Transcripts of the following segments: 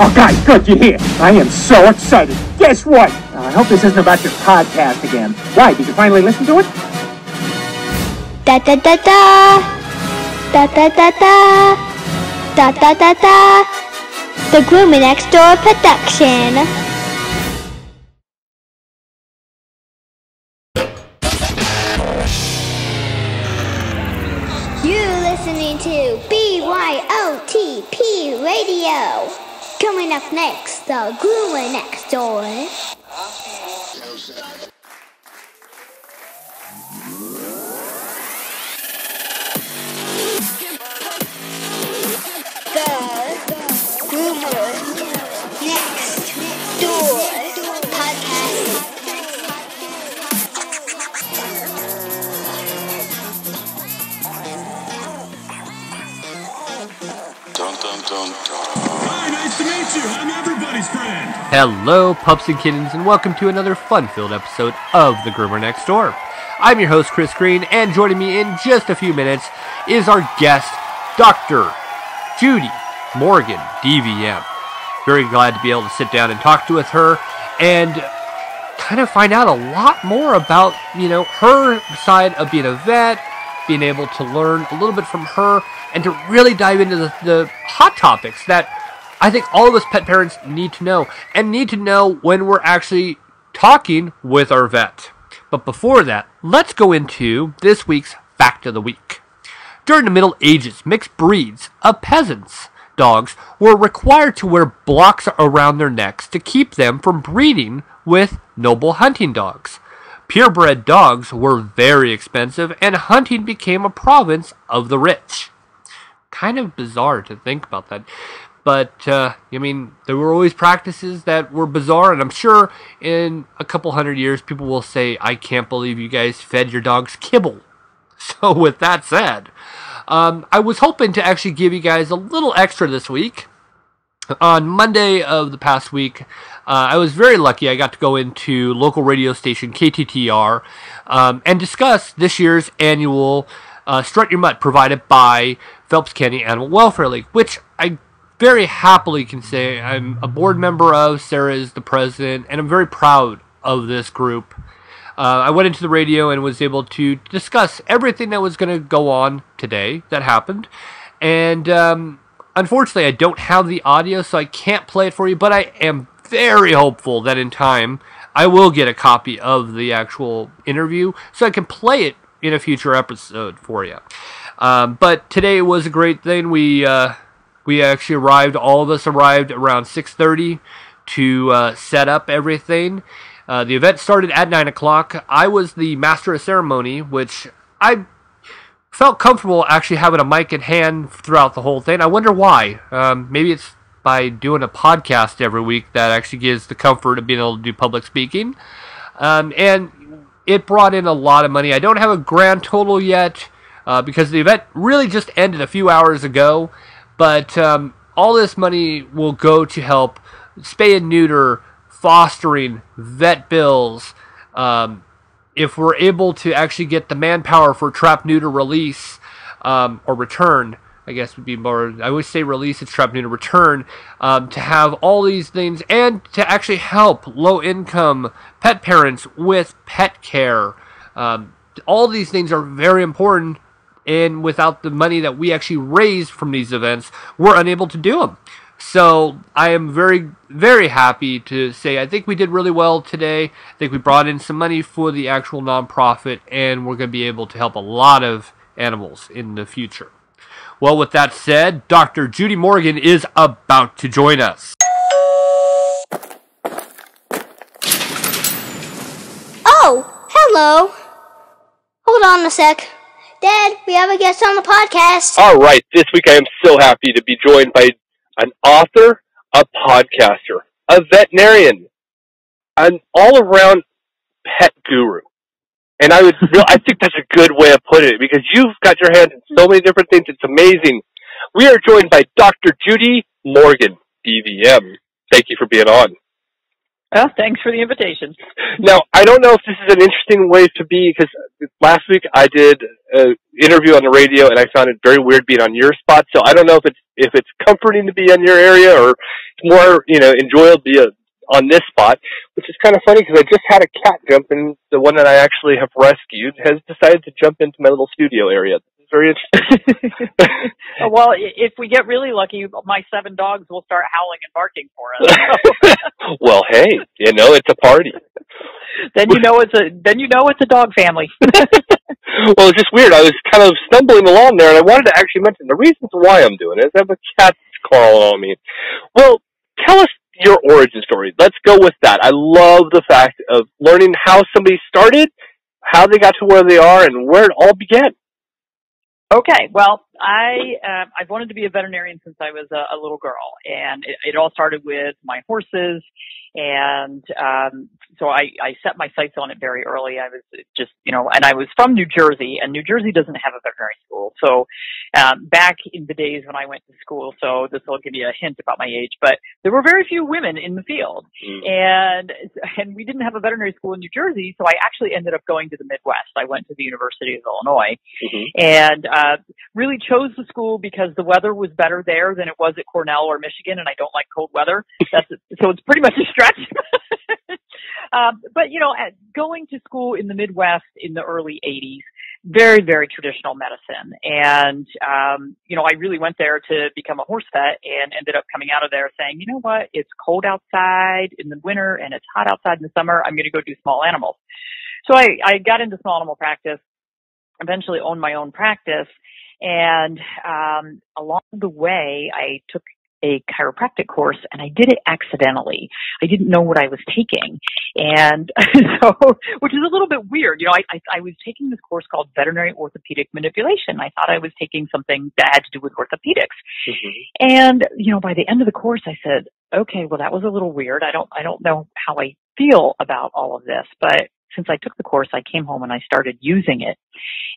Oh, guys, good, you hear? I am so excited. Guess what? Uh, I hope this isn't about your podcast again. Why, did you finally listen to it? Da da da da. Da da da da. Da da da da. The Groomer Next Door production. You're listening to BYOTP Radio. Coming up next, the Groomer Next Door. The Groomer Next Door podcast. Dun dun dun dun. You. I'm everybody's friend. Hello, pups and kittens, and welcome to another fun-filled episode of The Groomer Next Door. I'm your host, Chris Green, and joining me in just a few minutes is our guest, Dr. Judy Morgan, DVM. Very glad to be able to sit down and talk to with her and kind of find out a lot more about, you know, her side of being a vet, being able to learn a little bit from her, and to really dive into the, the hot topics that I think all of us pet parents need to know, and need to know when we're actually talking with our vet. But before that, let's go into this week's Fact of the Week. During the Middle Ages, mixed breeds of peasants' dogs were required to wear blocks around their necks to keep them from breeding with noble hunting dogs. Purebred dogs were very expensive, and hunting became a province of the rich. Kind of bizarre to think about that. But, uh, I mean, there were always practices that were bizarre, and I'm sure in a couple hundred years people will say, I can't believe you guys fed your dogs kibble. So, with that said, um, I was hoping to actually give you guys a little extra this week. On Monday of the past week, uh, I was very lucky. I got to go into local radio station KTTR um, and discuss this year's annual uh, Strut Your Mutt provided by Phelps County Animal Welfare League, which I very happily can say I'm a board member of. Sarah is the president, and I'm very proud of this group. Uh, I went into the radio and was able to discuss everything that was going to go on today that happened. And um, unfortunately, I don't have the audio, so I can't play it for you, but I am very hopeful that in time I will get a copy of the actual interview so I can play it in a future episode for you. Um, but today was a great thing. We uh, we actually arrived. All of us arrived around 6:30 to uh, set up everything. Uh, the event started at nine o'clock. I was the master of ceremony, which I felt comfortable actually having a mic in hand throughout the whole thing. I wonder why. Um, maybe it's by doing a podcast every week that actually gives the comfort of being able to do public speaking. Um, and it brought in a lot of money. I don't have a grand total yet uh, because the event really just ended a few hours ago. But um, all this money will go to help spay and neuter, fostering, vet bills. Um, if we're able to actually get the manpower for trap, neuter, release, um, or return, I guess would be more. I always say release, it's trap, neuter, return. Um, to have all these things and to actually help low income pet parents with pet care. Um, all these things are very important, and without the money that we actually raise from these events, we're unable to do them. So I am very, very happy to say I think we did really well today. I think we brought in some money for the actual nonprofit, and we're going to be able to help a lot of animals in the future. Well, with that said, Dr. Judy Morgan is about to join us. Oh, hello. Hold on a sec. Dad, we have a guest on the podcast. All right, this week I am so happy to be joined by an author, a podcaster, a veterinarian, an all-around pet guru. And I would, real, I think that's a good way of putting it because you've got your hand in so many different things. It's amazing. We are joined by Dr. Judy Morgan, DVM. Thank you for being on. Well, thanks for the invitation. Now, I don't know if this is an interesting way to be because last week I did an interview on the radio and I found it very weird being on your spot. So I don't know if it's if it's comforting to be on your area or it's more you know enjoyable to be a, on this spot, which is kind of funny because I just had a cat jump and the one that I actually have rescued has decided to jump into my little studio area. Very interesting. well, if we get really lucky, my seven dogs will start howling and barking for us. well, hey, you know it's a party. then you know it's a then you know it's a dog family. well, it's just weird. I was kind of stumbling along there, and I wanted to actually mention the reasons why I'm doing it. Is I have a cat crawling on me. Well, tell us your origin story. Let's go with that. I love the fact of learning how somebody started, how they got to where they are, and where it all began. Okay, well, I uh, I've wanted to be a veterinarian since I was a, a little girl, and it, it all started with my horses, and um, so I I set my sights on it very early. I was just you know, and I was from New Jersey, and New Jersey doesn't have a veterinary school. So um, back in the days when I went to school, so this will give you a hint about my age, but there were very few women in the field, and and we didn't have a veterinary school in New Jersey, so I actually ended up going to the Midwest. I went to the University of Illinois, and uh, really chose the school because the weather was better there than it was at Cornell or Michigan, and I don't like cold weather. That's so it's pretty much a stretch. um, but you know, at, going to school in the Midwest in the early '80s, very very traditional medicine, and um, you know, I really went there to become a horse vet, and ended up coming out of there saying, you know what, it's cold outside in the winter and it's hot outside in the summer. I'm going to go do small animals. So I, I got into small animal practice eventually owned my own practice. And um, along the way, I took a chiropractic course and I did it accidentally. I didn't know what I was taking. And so, which is a little bit weird. You know, I, I, I was taking this course called veterinary orthopedic manipulation. I thought I was taking something that had to do with orthopedics. And, you know, by the end of the course, I said, okay, well, that was a little weird. I don't, I don't know how I feel about all of this, but since I took the course, I came home and I started using it.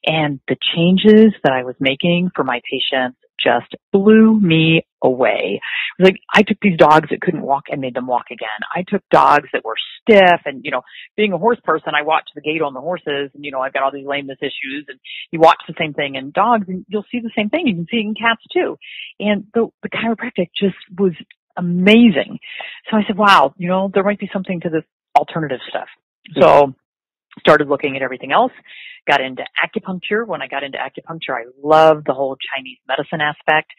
And the changes that I was making for my patients just blew me away. It was like I took these dogs that couldn't walk and made them walk again. I took dogs that were stiff and, you know, being a horse person, I watch the gait on the horses and, you know, I've got all these lameness issues and you watch the same thing in dogs and you'll see the same thing. You can see it in cats too. And the, the chiropractic just was amazing. So I said, wow, you know, there might be something to this alternative stuff. So started looking at everything else, got into acupuncture. When I got into acupuncture, I loved the whole Chinese medicine aspect.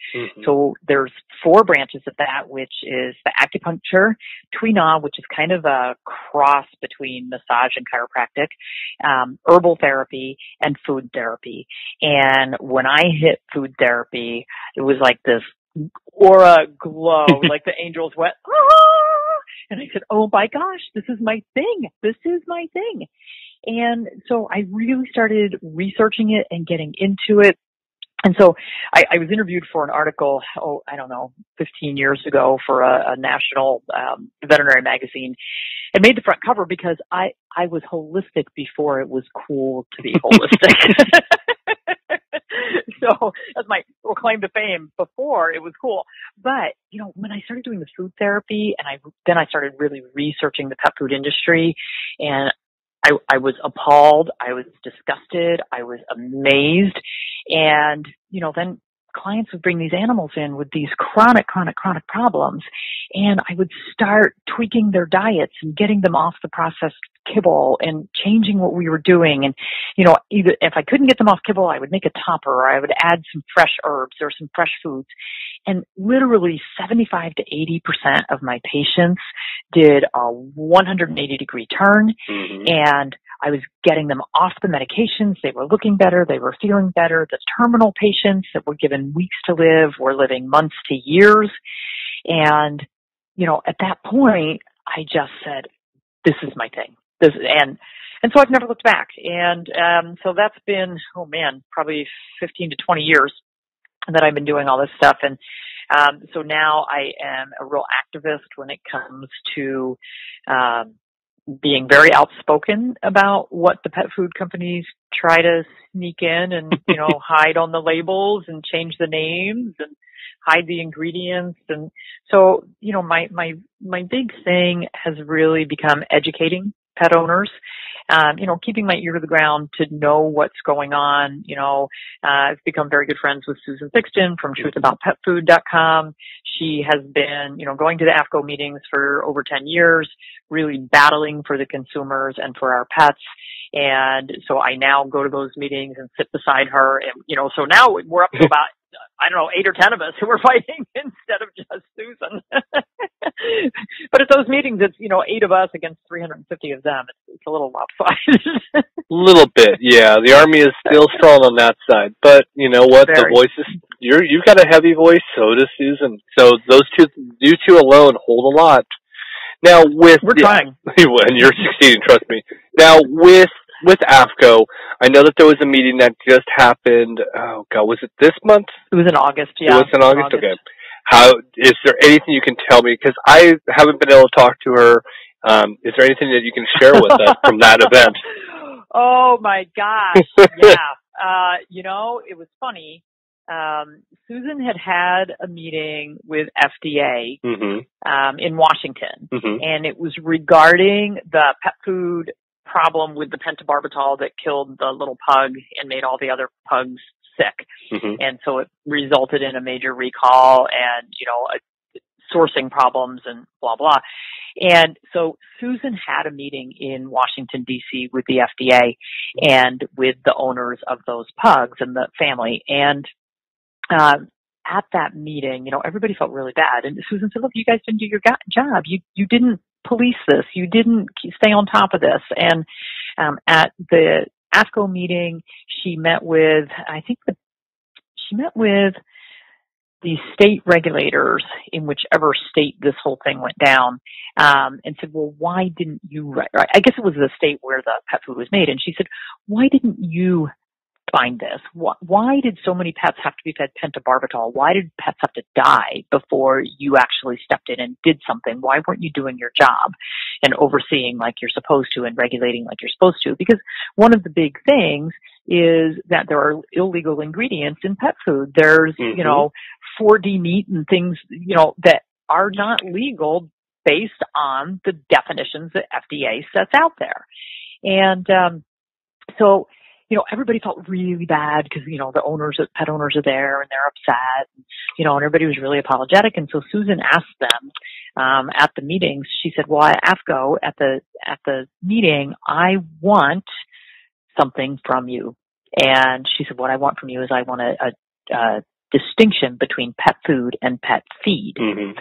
So there's four branches of that, which is the acupuncture, Tui Na, which is kind of a cross between massage and chiropractic, um, herbal therapy, and food therapy. And when I hit food therapy, it was like this aura glow, like the angels went, ah! and I said, oh my gosh, this is my thing. This is my thing. And so I really started researching it and getting into it. And so I, I was interviewed for an article, oh, I don't know, 15 years ago for a, a national um, veterinary magazine. It made the front cover because I, I was holistic before it was cool to be holistic. so that's my claim to fame before it was cool. But, you know, when I started doing the food therapy and I, then I started really researching the pet food industry and I, I was appalled. I was disgusted. I was amazed. And, you know, then clients would bring these animals in with these chronic, chronic, chronic problems. And I would start tweaking their diets and getting them off the processed kibble and changing what we were doing. And, you know, either if I couldn't get them off kibble, I would make a topper or I would add some fresh herbs or some fresh foods. And literally 75 to 80% of my patients did a 180 degree turn mm-hmm. and I was getting them off the medications. They were looking better. They were feeling better. The terminal patients that were given weeks to live were living months to years. And, you know, at that point, I just said, this is my thing. This, and, and so I've never looked back. And, um, so that's been, oh man, probably 15 to 20 years that I've been doing all this stuff. And, um, so now I am a real activist when it comes to, um, being very outspoken about what the pet food companies try to sneak in and, you know, hide on the labels and change the names and hide the ingredients. And so, you know, my, my, my big thing has really become educating pet owners. Um, you know, keeping my ear to the ground to know what's going on. You know, uh, I've become very good friends with Susan Thixton from truthaboutpetfood.com. She has been, you know, going to the AAFCO meetings for over 10 years, really battling for the consumers and for our pets. And so I now go to those meetings and sit beside her. And, you know, so now we're up to about, I don't know, eight or 10 of us who are fighting instead of just Susan. but at those meetings, it's, you know, eight of us against 350 of them. It's, it's a little lopsided. A little bit, yeah. The army is still strong on that side. But you know what? Very. The voices, you're, you've got a heavy voice, so does Susan. So those two, you two alone hold a lot. Now with We're the- trying. and you're succeeding, trust me. Now with with AAFCO, I know that there was a meeting that just happened. Oh God, was it this month? It was in August, yeah. it was in August. Okay. How is there anything you can tell me? Because I haven't been able to talk to her. Um, is there anything that you can share with us from that event? Oh my gosh. yeah. Uh, you know, it was funny. Um, Susan had had a meeting with FDA, hmm um, in Washington hmm and it was regarding the pet food problem with the pentobarbital that killed the little pug and made all the other pugs sick. hmm And so it resulted in a major recall and, you know, a, sourcing problems and blah, blah. And so Susan had a meeting in Washington DC with the FDA and with the owners of those pugs and the family. And, um, at that meeting, you know, everybody felt really bad. And Susan said, look, you guys didn't do your job. You, you didn't police this. You didn't stay on top of this. And, um, at the AAFCO meeting, she met with, I think the, she met with the state regulators in whichever state this whole thing went down, um, and said, well, why didn't you, I guess it was the state where the pet food was made. And she said, why didn't you find this? Why, why did so many pets have to be fed pentobarbital? Why did pets have to die before you actually stepped in and did something? Why weren't you doing your job and overseeing like you're supposed to and regulating like you're supposed to? Because one of the big things is that there are illegal ingredients in pet food. There's, Mhm. you know, 4D meat and things, you know, that are not legal based on the definitions that FDA sets out there. And, um, so, you know, everybody felt really bad because, you know, the owners, pet owners are there and they're upset, and, you know, and everybody was really apologetic. And so Susan asked them, um, at the meetings, she said, well, at AAFCO, at the, at the meeting, I want something from you. And she said, what I want from you is I want a, a, a distinction between pet food and pet feed. hmm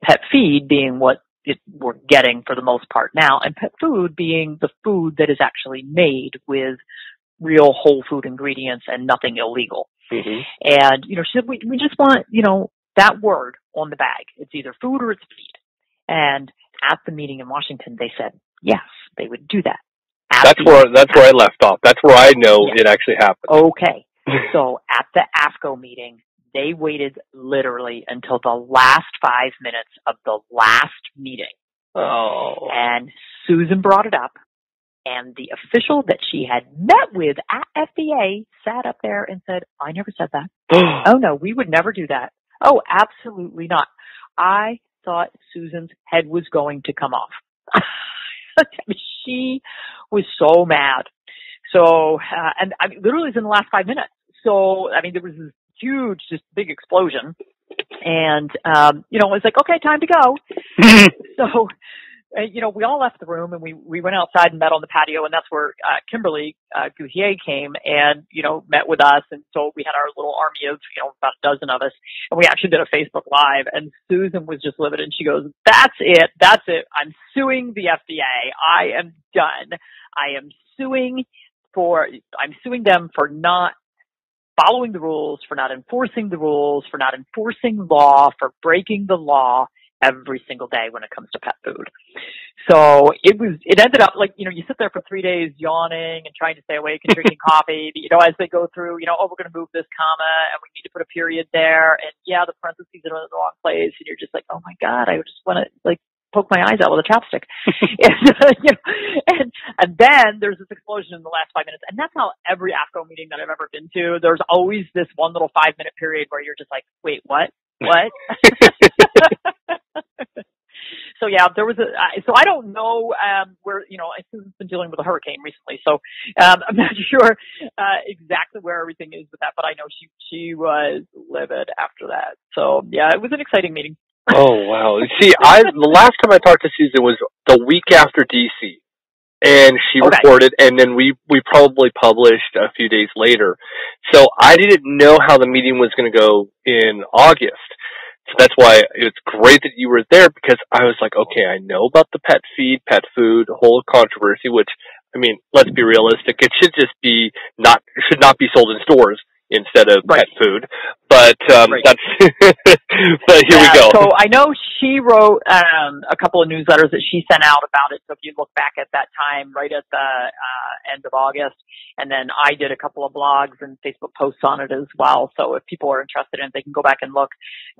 Pet feed being what it, we're getting for the most part now, and pet food being the food that is actually made with real whole food ingredients and nothing illegal. hmm And, you know, she said, we, we just want, you know, that word on the bag. It's either food or it's feed. And at the meeting in Washington, they said, yes, they would do that. At That's where that's where I left off. That's where I know Yeah. it actually happened. Okay. So at the AAFCO meeting, they waited literally until the last five minutes of the last meeting. Oh. And Susan brought it up. And the official that she had met with at FDA sat up there and said, I never said that. Oh no, we would never do that. Oh, absolutely not. I thought Susan's head was going to come off. she was so mad. So, uh, and I mean, literally it was in the last five minutes. So, I mean, there was this huge, just big explosion. And, um, you know, it was like, okay, time to go. so, you know, we all left the room and we, we went outside and met on the patio and that's where, uh, Kimberly, uh, came and, you know, met with us. And so we had our little army of, you know, about a dozen of us and we actually did a Facebook live and Susan was just livid and she goes, that's it. That's it. I'm suing the FDA. I am done. I am suing for, I'm suing them for not following the rules, for not enforcing the rules, for not enforcing law, for breaking the law every single day when it comes to pet food. So it was, it ended up like, you know, you sit there for three days yawning and trying to stay awake and drinking coffee, you know, as they go through, you know, oh, we're going to move this comma and we need to put a period there. And yeah, the parentheses are in the wrong place. And you're just like, oh my God, I just want to like poke my eyes out with a chopstick. and, uh, you know, and, and then there's this explosion in the last five minutes. And that's how every AAFCO meeting that I've ever been to, there's always this one little five minute period where you're just like, wait, what? What? so yeah, there was a. I- So I don't know um, where you know. Susan's been dealing with a hurricane recently, so um, I'm not sure uh, exactly where everything is with that. But I know she she was livid after that. So yeah, it was an exciting meeting. Oh wow! See, I the last time I talked to Susan was the week after DC, and she Okay. recorded, and then we we probably published a few days later. So I didn't know how the meeting was going to go in August. So that's why it's great that you were there because I was like, okay, I know about the pet feed, pet food, whole controversy. Which I mean, let's be realistic; it should just be not should not be sold in stores instead of Right. pet food. But um, Right. that's but here Yeah, we go. So I know she wrote um, a couple of newsletters that she sent out about it. So if you look back at that time, right at the uh, end of August, and then I did a couple of blogs and Facebook posts on it as well. So if people are interested in it, they can go back and look.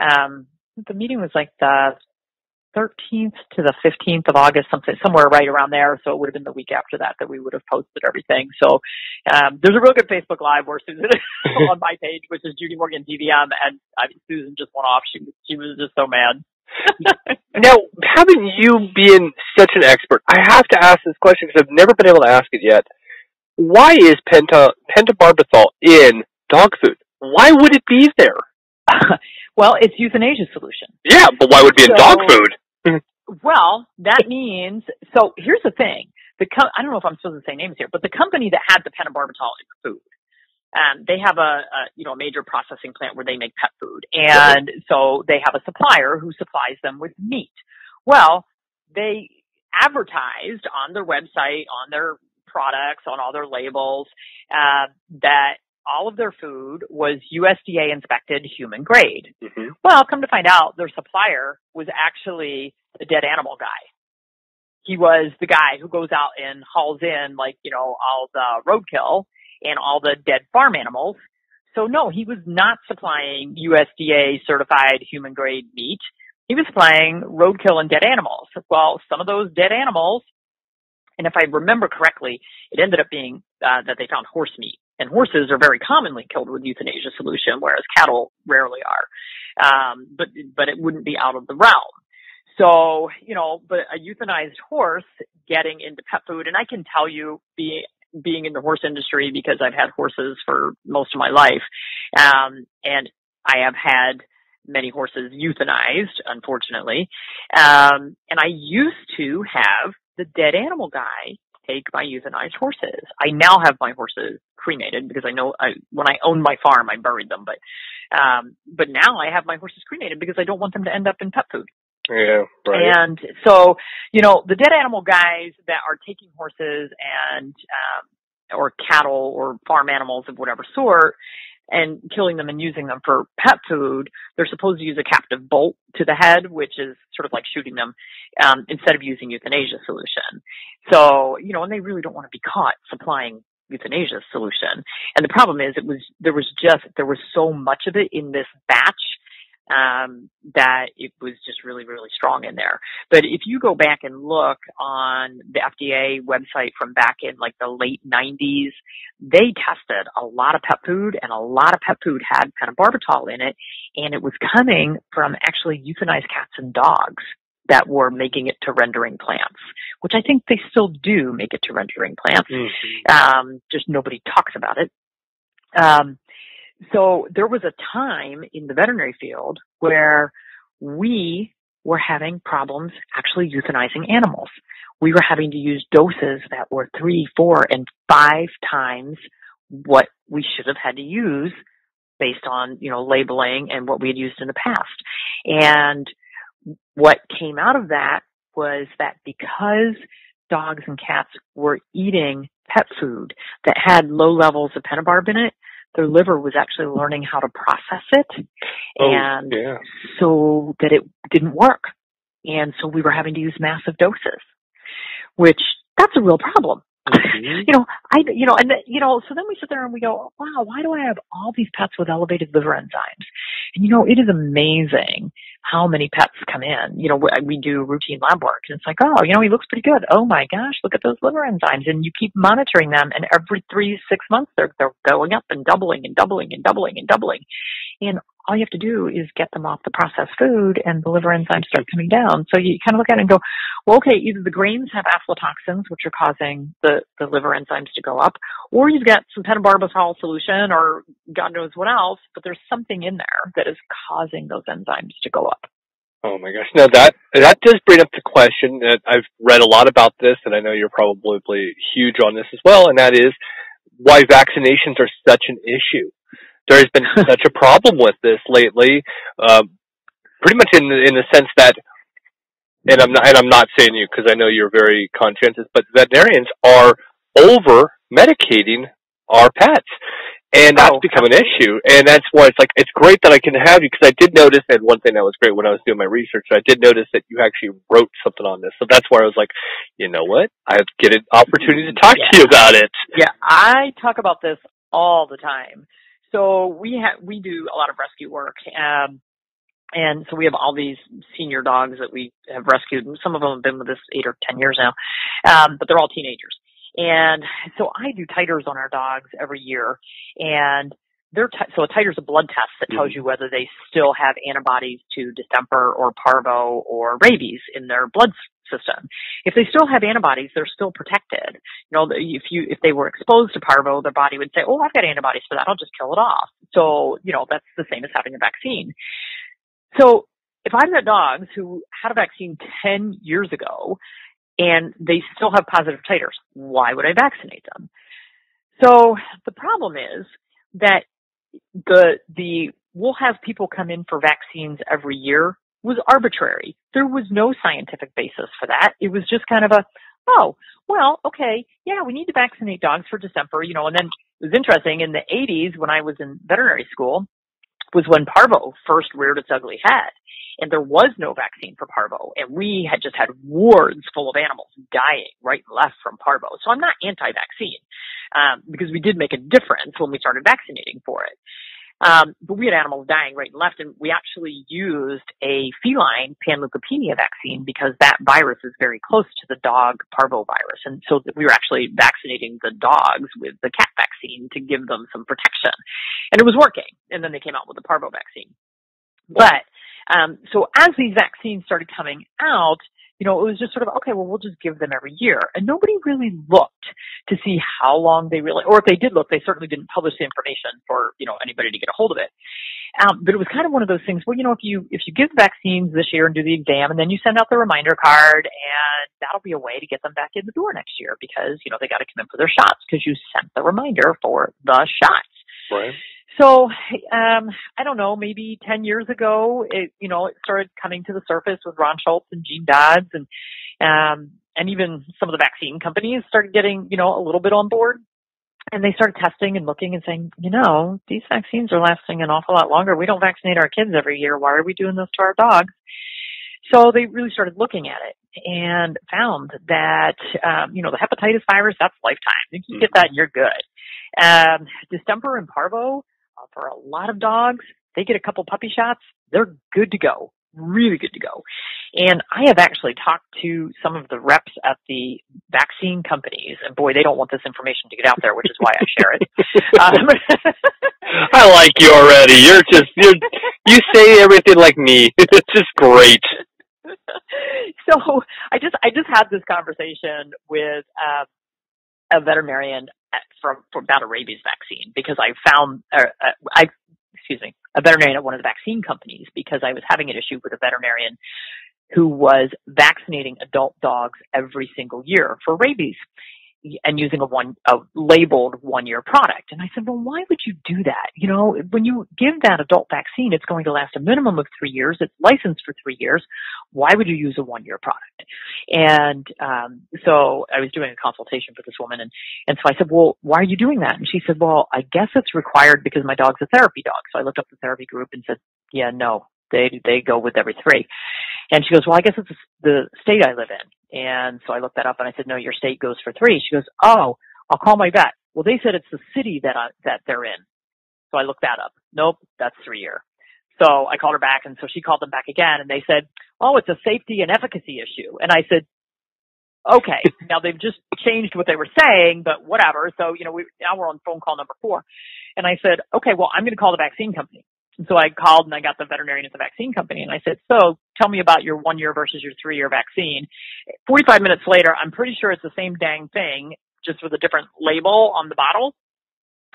Um, the meeting was like the 13th to the 15th of August, something somewhere right around there. So it would have been the week after that that we would have posted everything. So um, there's a real good Facebook Live where Susan on my page, which is Judy Morgan DVM, and I mean, Susan just went off. She was she was just so mad. Now, having you being such an expert, I have to ask this question because I've never been able to ask it yet. Why is penta pentobarbital in dog food? Why would it be there? well, it's euthanasia solution. Yeah, but why would it be in dog food? Well, that means so. Here's the thing: the co- I don't know if I'm supposed to say names here, but the company that had the pentobarbital in the food, um, they have a, a you know a major processing plant where they make pet food, and so they have a supplier who supplies them with meat. Well, they advertised on their website, on their products, on all their labels, uh, that all of their food was USDA inspected human grade. Mhm. Well, come to find out, their supplier was actually the dead animal guy. He was the guy who goes out and hauls in, like, you know, all the roadkill and all the dead farm animals. So no, he was not supplying USDA certified human grade meat. He was supplying roadkill and dead animals. Well, some of those dead animals, and if I remember correctly, it ended up being uh, that they found horse meat. And horses are very commonly killed with euthanasia solution, whereas cattle rarely are. Um, but but it wouldn't be out of the realm. So you know, but a euthanized horse getting into pet food, and I can tell you, being being in the horse industry because I've had horses for most of my life, um, and I have had many horses euthanized, unfortunately. Um, and I used to have the dead animal guy take my euthanized horses. I now have my horses cremated because I know I, when I owned my farm, I buried them, but, um, but now I have my horses cremated because I don't want them to end up in pet food. Yeah, right. And so, you know, the dead animal guys that are taking horses and, um, or cattle or farm animals of whatever sort and killing them and using them for pet food, they're supposed to use a captive bolt to the head, which is sort of like shooting them, um, instead of using euthanasia solution. So, you know, and they really don't want to be caught supplying euthanasia solution. And the problem is it was, there was just, there was so much of it in this batch um, that it was just really, really strong in there. But if you go back and look on the FDA website from back in like the late 90s, they tested a lot of pet food and a lot of pet food had pentobarbital in it and it was coming from actually euthanized cats and dogs that were making it to rendering plants, which I think they still do make it to rendering plants. Mhm. Um, just nobody talks about it. Um, so there was a time in the veterinary field where we were having problems actually euthanizing animals. We were having to use doses that were three, four, and five times what we should have had to use based on, you know, labeling and what we had used in the past. And what came out of that was that because dogs and cats were eating pet food that had low levels of pentobarb in it, their liver was actually learning how to process it Oh, and yeah. so that it didn't work. And so we were having to use massive doses, which that's a real problem. Mhm. You know, I, you know, and, you know, so then we sit there and we go, wow, why do I have all these pets with elevated liver enzymes? And you know, it is amazing how many pets come in. You know, we do routine lab work and it's like, oh, you know, he looks pretty good. Oh my gosh, look at those liver enzymes. And you keep monitoring them and every three, six months they're, they're going up and doubling and doubling and doubling and doubling. And all you have to do is get them off the processed food and the liver enzymes start coming down. So you kind of look at it and go, well, okay, either the grains have aflatoxins, which are causing the, the liver enzymes to go up, or you've got some pentobarbital solution or God knows what else, but there's something in there that is causing those enzymes to go up. Oh my gosh. Now that, that does bring up the question that I've read a lot about this and I know you're probably huge on this as well, and that is why vaccinations are such an issue. There has been such a problem with this lately, um, pretty much in the, in the sense that, and I'm not, and I'm not saying you because I know you're very conscientious, but veterinarians are over medicating our pets. And that's Oh, become an issue. And that's why it's like, it's great that I can have you because I did notice, and one thing that was great when I was doing my research, I did notice that you actually wrote something on this. So that's where I was like, you know what? I get an opportunity to talk to you about it. Yeah, I talk about this all the time. So we have we do a lot of rescue work, um, and so we have all these senior dogs that we have rescued. and Some of them have been with us eight or ten years now, um, but they're all teenagers. And so I do titers on our dogs every year, and they're t- so a titer is a blood test that tells you whether they still have antibodies to distemper or parvo or rabies in their blood system. If they still have antibodies, they're still protected. You know, if you if they were exposed to parvo, their body would say, "Oh, I've got antibodies for that. I'll just kill it off." So you know, that's the same as having a vaccine. So if I've got dogs who had a vaccine 10 years ago and they still have positive titers, why would I vaccinate them? So the problem is that the, the, we'll have people come in for vaccines every year was arbitrary. There was no scientific basis for that. It was just kind of a, oh, well, okay, yeah, we need to vaccinate dogs for distemper, you know, and then it was interesting in the 80s when I was in veterinary school was when parvo first reared its ugly head and there was no vaccine for parvo and we had just had wards full of animals dying right and left from parvo. So I'm not anti-vaccine, um, because we did make a difference when we started vaccinating for it. Um, but we had animals dying right and left, and we actually used a feline panleukopenia vaccine because that virus is very close to the dog parvovirus, and so we were actually vaccinating the dogs with the cat vaccine to give them some protection, and it was working. And then they came out with the parvo vaccine. But um, so as these vaccines started coming out, you know, it was just sort of okay. Well, we'll just give them every year, and nobody really looked to see how long they really, or if they did look, they certainly didn't publish the information for you know anybody to get a hold of it. Um, but it was kind of one of those things. Well, you know, if you if you give the vaccines this year and do the exam, and then you send out the reminder card, and that'll be a way to get them back in the door next year because you know they got to come in for their shots because you sent the reminder for the shots. Right. So, um, I don't know, maybe 10 years ago, it, you know, it started coming to the surface with Ron Schultz and Jean Dodds and, um, and even some of the vaccine companies started getting, you know, a little bit on board. And they started testing and looking and saying, you know, these vaccines are lasting an awful lot longer. We don't vaccinate our kids every year. Why are we doing this to our dogs? So they really started looking at it and found that, um, you know, the hepatitis virus, that's lifetime. You can get that and you're good. Um, distemper and parvo, for a lot of dogs, they get a couple puppy shots, they're good to go. Really good to go. And I have actually talked to some of the reps at the vaccine companies, and boy, they don't want this information to get out there, which is why I share it. Um, I like you already. You're just, you're, you say everything like me. It's just great. so I just I just had this conversation with uh, a veterinarian from, from about a rabies vaccine because I found uh, uh, I excuse me a veterinarian at one of the vaccine companies because I was having an issue with a veterinarian who was vaccinating adult dogs every single year for rabies and using a one a labeled one year product. And i said well why would you do that? You know when you give that adult vaccine it's going to last a minimum of three years. It's licensed for three years. Why would you use a one year product? And um so i was doing a consultation for this woman and and so i said well why are you doing that? And she said well i guess it's required because my dog's a therapy dog. So i looked up the therapy group and said yeah no. They they go with every three and she goes, well, I guess it's the state I live in. And so I looked that up and I said, no, your state goes for three. She goes, oh, I'll call my vet. Well, they said it's the city that I, that they're in. So I looked that up. Nope, that's three year. So I called her back and so she called them back again and they said, oh, it's a safety and efficacy issue. And I said, okay, now they've just changed what they were saying, but whatever. So, you know, we, now we're on phone call number four. And I said, okay, well, I'm going to call the vaccine company. And so I called and I got the veterinarian at the vaccine company and I said, so tell me about your one year versus your three year vaccine. 45 minutes later, I'm pretty sure it's the same dang thing, just with a different label on the bottle.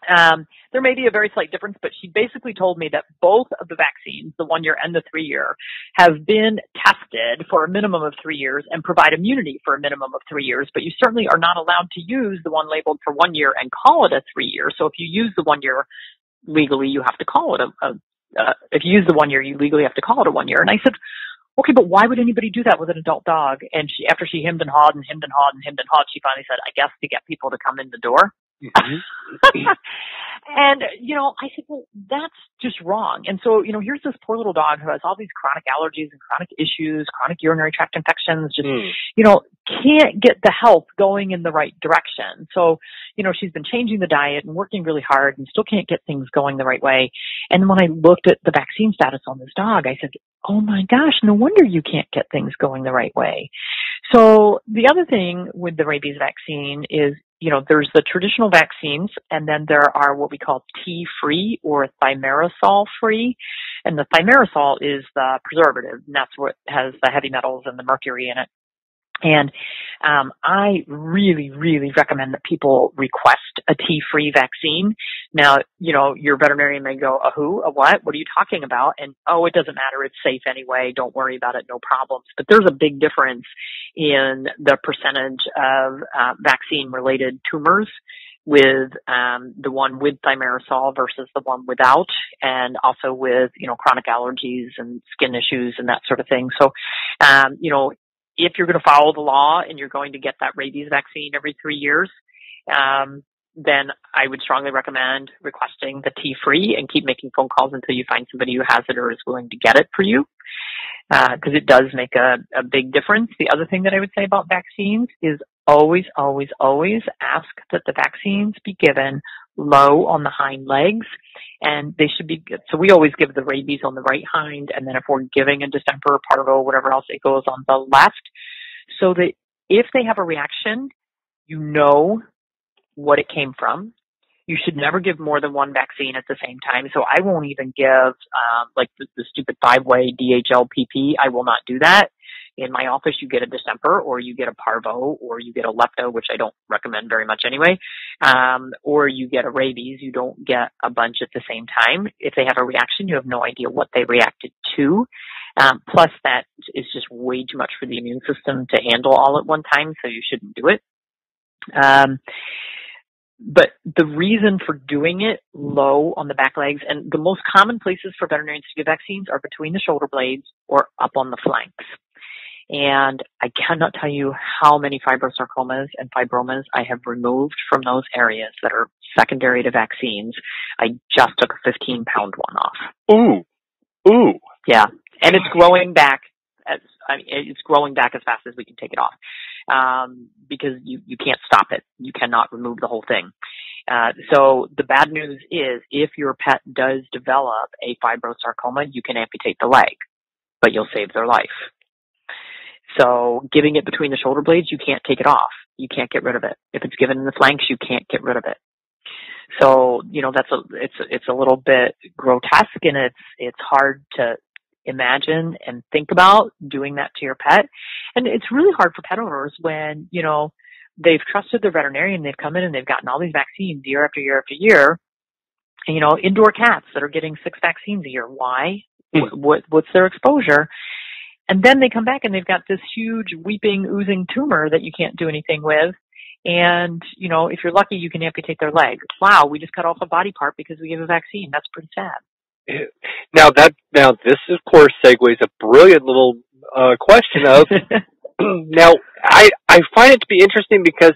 Um, there may be a very slight difference, but she basically told me that both of the vaccines, the one year and the three year, have been tested for a minimum of three years and provide immunity for a minimum of three years. But you certainly are not allowed to use the one labeled for one year and call it a three year. So if you use the one year legally, you have to call it a, a uh, if you use the one year, you legally have to call it a one year. And I said, okay, but why would anybody do that with an adult dog? And she, after she hemmed and hawed and hemmed and hawed and hemmed and hawed, she finally said, I guess to get people to come in the door. Mm-hmm. and, you know, I said, well, that's just wrong. And so, you know, here's this poor little dog who has all these chronic allergies and chronic issues, chronic urinary tract infections, just, mm. you know, can't get the health going in the right direction. So, you know, she's been changing the diet and working really hard and still can't get things going the right way. And when I looked at the vaccine status on this dog, I said, oh my gosh, no wonder you can't get things going the right way. So the other thing with the rabies vaccine is you know, there's the traditional vaccines and then there are what we call T-free or thimerosal free. And the thimerosal is the preservative and that's what has the heavy metals and the mercury in it. And um, I really, really recommend that people request a T-free vaccine. Now, you know, your veterinarian may go, a who, a what? What are you talking about? And oh, it doesn't matter. It's safe anyway. Don't worry about it. No problems. But there's a big difference in the percentage of uh, vaccine-related tumors with um, the one with thimerosal versus the one without, and also with you know chronic allergies and skin issues and that sort of thing. So, um, you know, if you're going to follow the law and you're going to get that rabies vaccine every three years, um, then I would strongly recommend requesting the T free and keep making phone calls until you find somebody who has it or is willing to get it for you. Because uh, it does make a, a big difference. The other thing that I would say about vaccines is always, always, always ask that the vaccines be given low on the hind legs and they should be so we always give the rabies on the right hind and then if we're giving a distemper parvo whatever else it goes on the left so that if they have a reaction you know what it came from. You should never give more than one vaccine at the same time so i won't even give um, like the, the stupid five way dhlpp i will not do that in my office you get a distemper or you get a parvo or you get a lepto, which I don't recommend very much anyway, um, or you get a rabies. You don't get a bunch at the same time. If they have a reaction, you have no idea what they reacted to. Um, plus that is just way too much for the immune system to handle all at one time, so you shouldn't do it. Um, but the reason for doing it low on the back legs and the most common places for veterinarians to give vaccines are between the shoulder blades or up on the flanks. And I cannot tell you how many fibrosarcomas and fibromas I have removed from those areas that are secondary to vaccines. I just took a 15 pound one off. Ooh. Ooh. Yeah. And it's growing back as, I mean, it's growing back as fast as we can take it off. Um, because you, you can't stop it. You cannot remove the whole thing. Uh, so the bad news is if your pet does develop a fibrosarcoma, you can amputate the leg, but you'll save their life. So giving it between the shoulder blades, you can't take it off. You can't get rid of it. If it's given in the flanks, you can't get rid of it. So, you know, that's a, it's, it's a little bit grotesque and it's, it's hard to imagine and think about doing that to your pet. And it's really hard for pet owners when, you know, they've trusted their veterinarian, they've come in and they've gotten all these vaccines year after year after year. And, you know, indoor cats that are getting six vaccines a year. Why? Mm. What, what's their exposure? And then they come back and they've got this huge weeping, oozing tumor that you can't do anything with. And, you know, if you're lucky, you can amputate their leg. Wow, we just cut off a body part because we gave a vaccine. That's pretty sad. Now that, now this of course segues a brilliant little, uh, question of, now I, I find it to be interesting because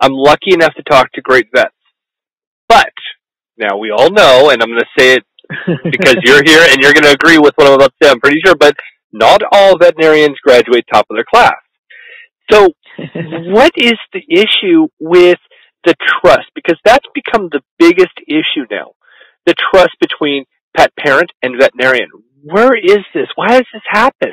I'm lucky enough to talk to great vets. But, now we all know, and I'm going to say it because you're here and you're going to agree with what I'm about to say, I'm pretty sure, but not all veterinarians graduate top of their class. So what is the issue with the trust? Because that's become the biggest issue now. The trust between pet parent and veterinarian. Where is this? Why has this happened?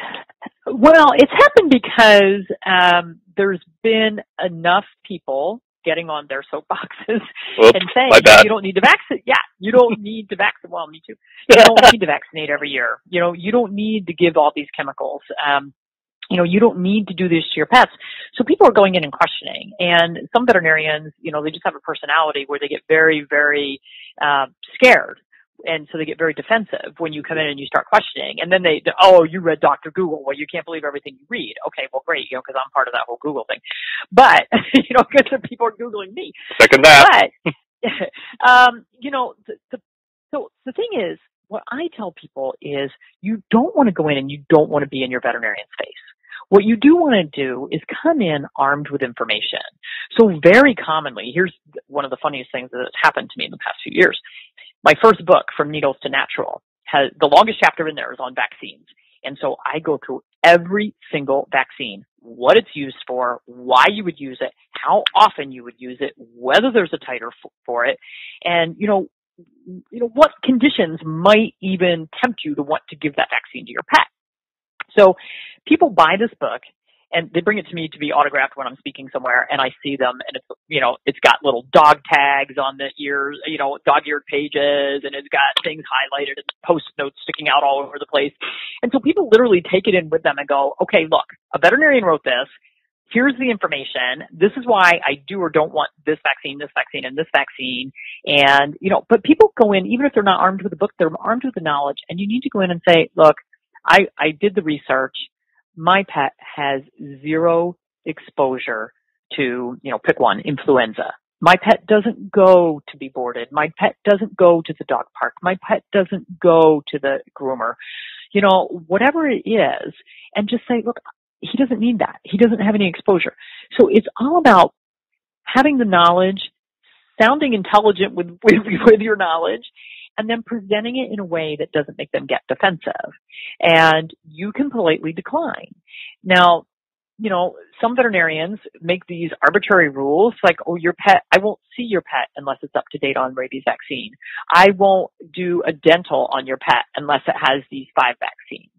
Well, it's happened because um, there's been enough people getting on their soapboxes Whoops, and saying you don't need to vaccinate. Yeah, you don't need to vaccinate. Well, me too. You don't need to vaccinate every year. You know, you don't need to give all these chemicals. Um, you know, you don't need to do this to your pets. So people are going in and questioning. And some veterinarians, you know, they just have a personality where they get very, very uh, scared. And so they get very defensive when you come in and you start questioning. And then they, oh, you read Dr. Google. Well, you can't believe everything you read. Okay, well, great, you know, because I'm part of that whole Google thing. But, you know, because people are Googling me. Second that. But, um, you know, the, the, so the thing is, what I tell people is you don't want to go in and you don't want to be in your veterinarian's face. What you do want to do is come in armed with information. So very commonly, here's one of the funniest things that has happened to me in the past few years. My first book, From Needles to Natural, has the longest chapter in there is on vaccines. And so I go through every single vaccine, what it's used for, why you would use it, how often you would use it, whether there's a titer for it, and you know, you know what conditions might even tempt you to want to give that vaccine to your pet. So people buy this book and they bring it to me to be autographed when I'm speaking somewhere and I see them and it's, you know, it's got little dog tags on the ears, you know, dog eared pages and it's got things highlighted and post notes sticking out all over the place. And so people literally take it in with them and go, okay, look, a veterinarian wrote this. Here's the information. This is why I do or don't want this vaccine, this vaccine, and this vaccine. And, you know, but people go in, even if they're not armed with a book, they're armed with the knowledge and you need to go in and say, look, I, I did the research. My pet has zero exposure to, you know, pick one, influenza. My pet doesn't go to be boarded. My pet doesn't go to the dog park. My pet doesn't go to the groomer. You know, whatever it is, and just say, look, he doesn't need that. He doesn't have any exposure. So it's all about having the knowledge, sounding intelligent with, with, with your knowledge, and then presenting it in a way that doesn't make them get defensive. And you can politely decline. Now, you know, some veterinarians make these arbitrary rules like, oh, your pet, I won't see your pet unless it's up to date on rabies vaccine. I won't do a dental on your pet unless it has these five vaccines.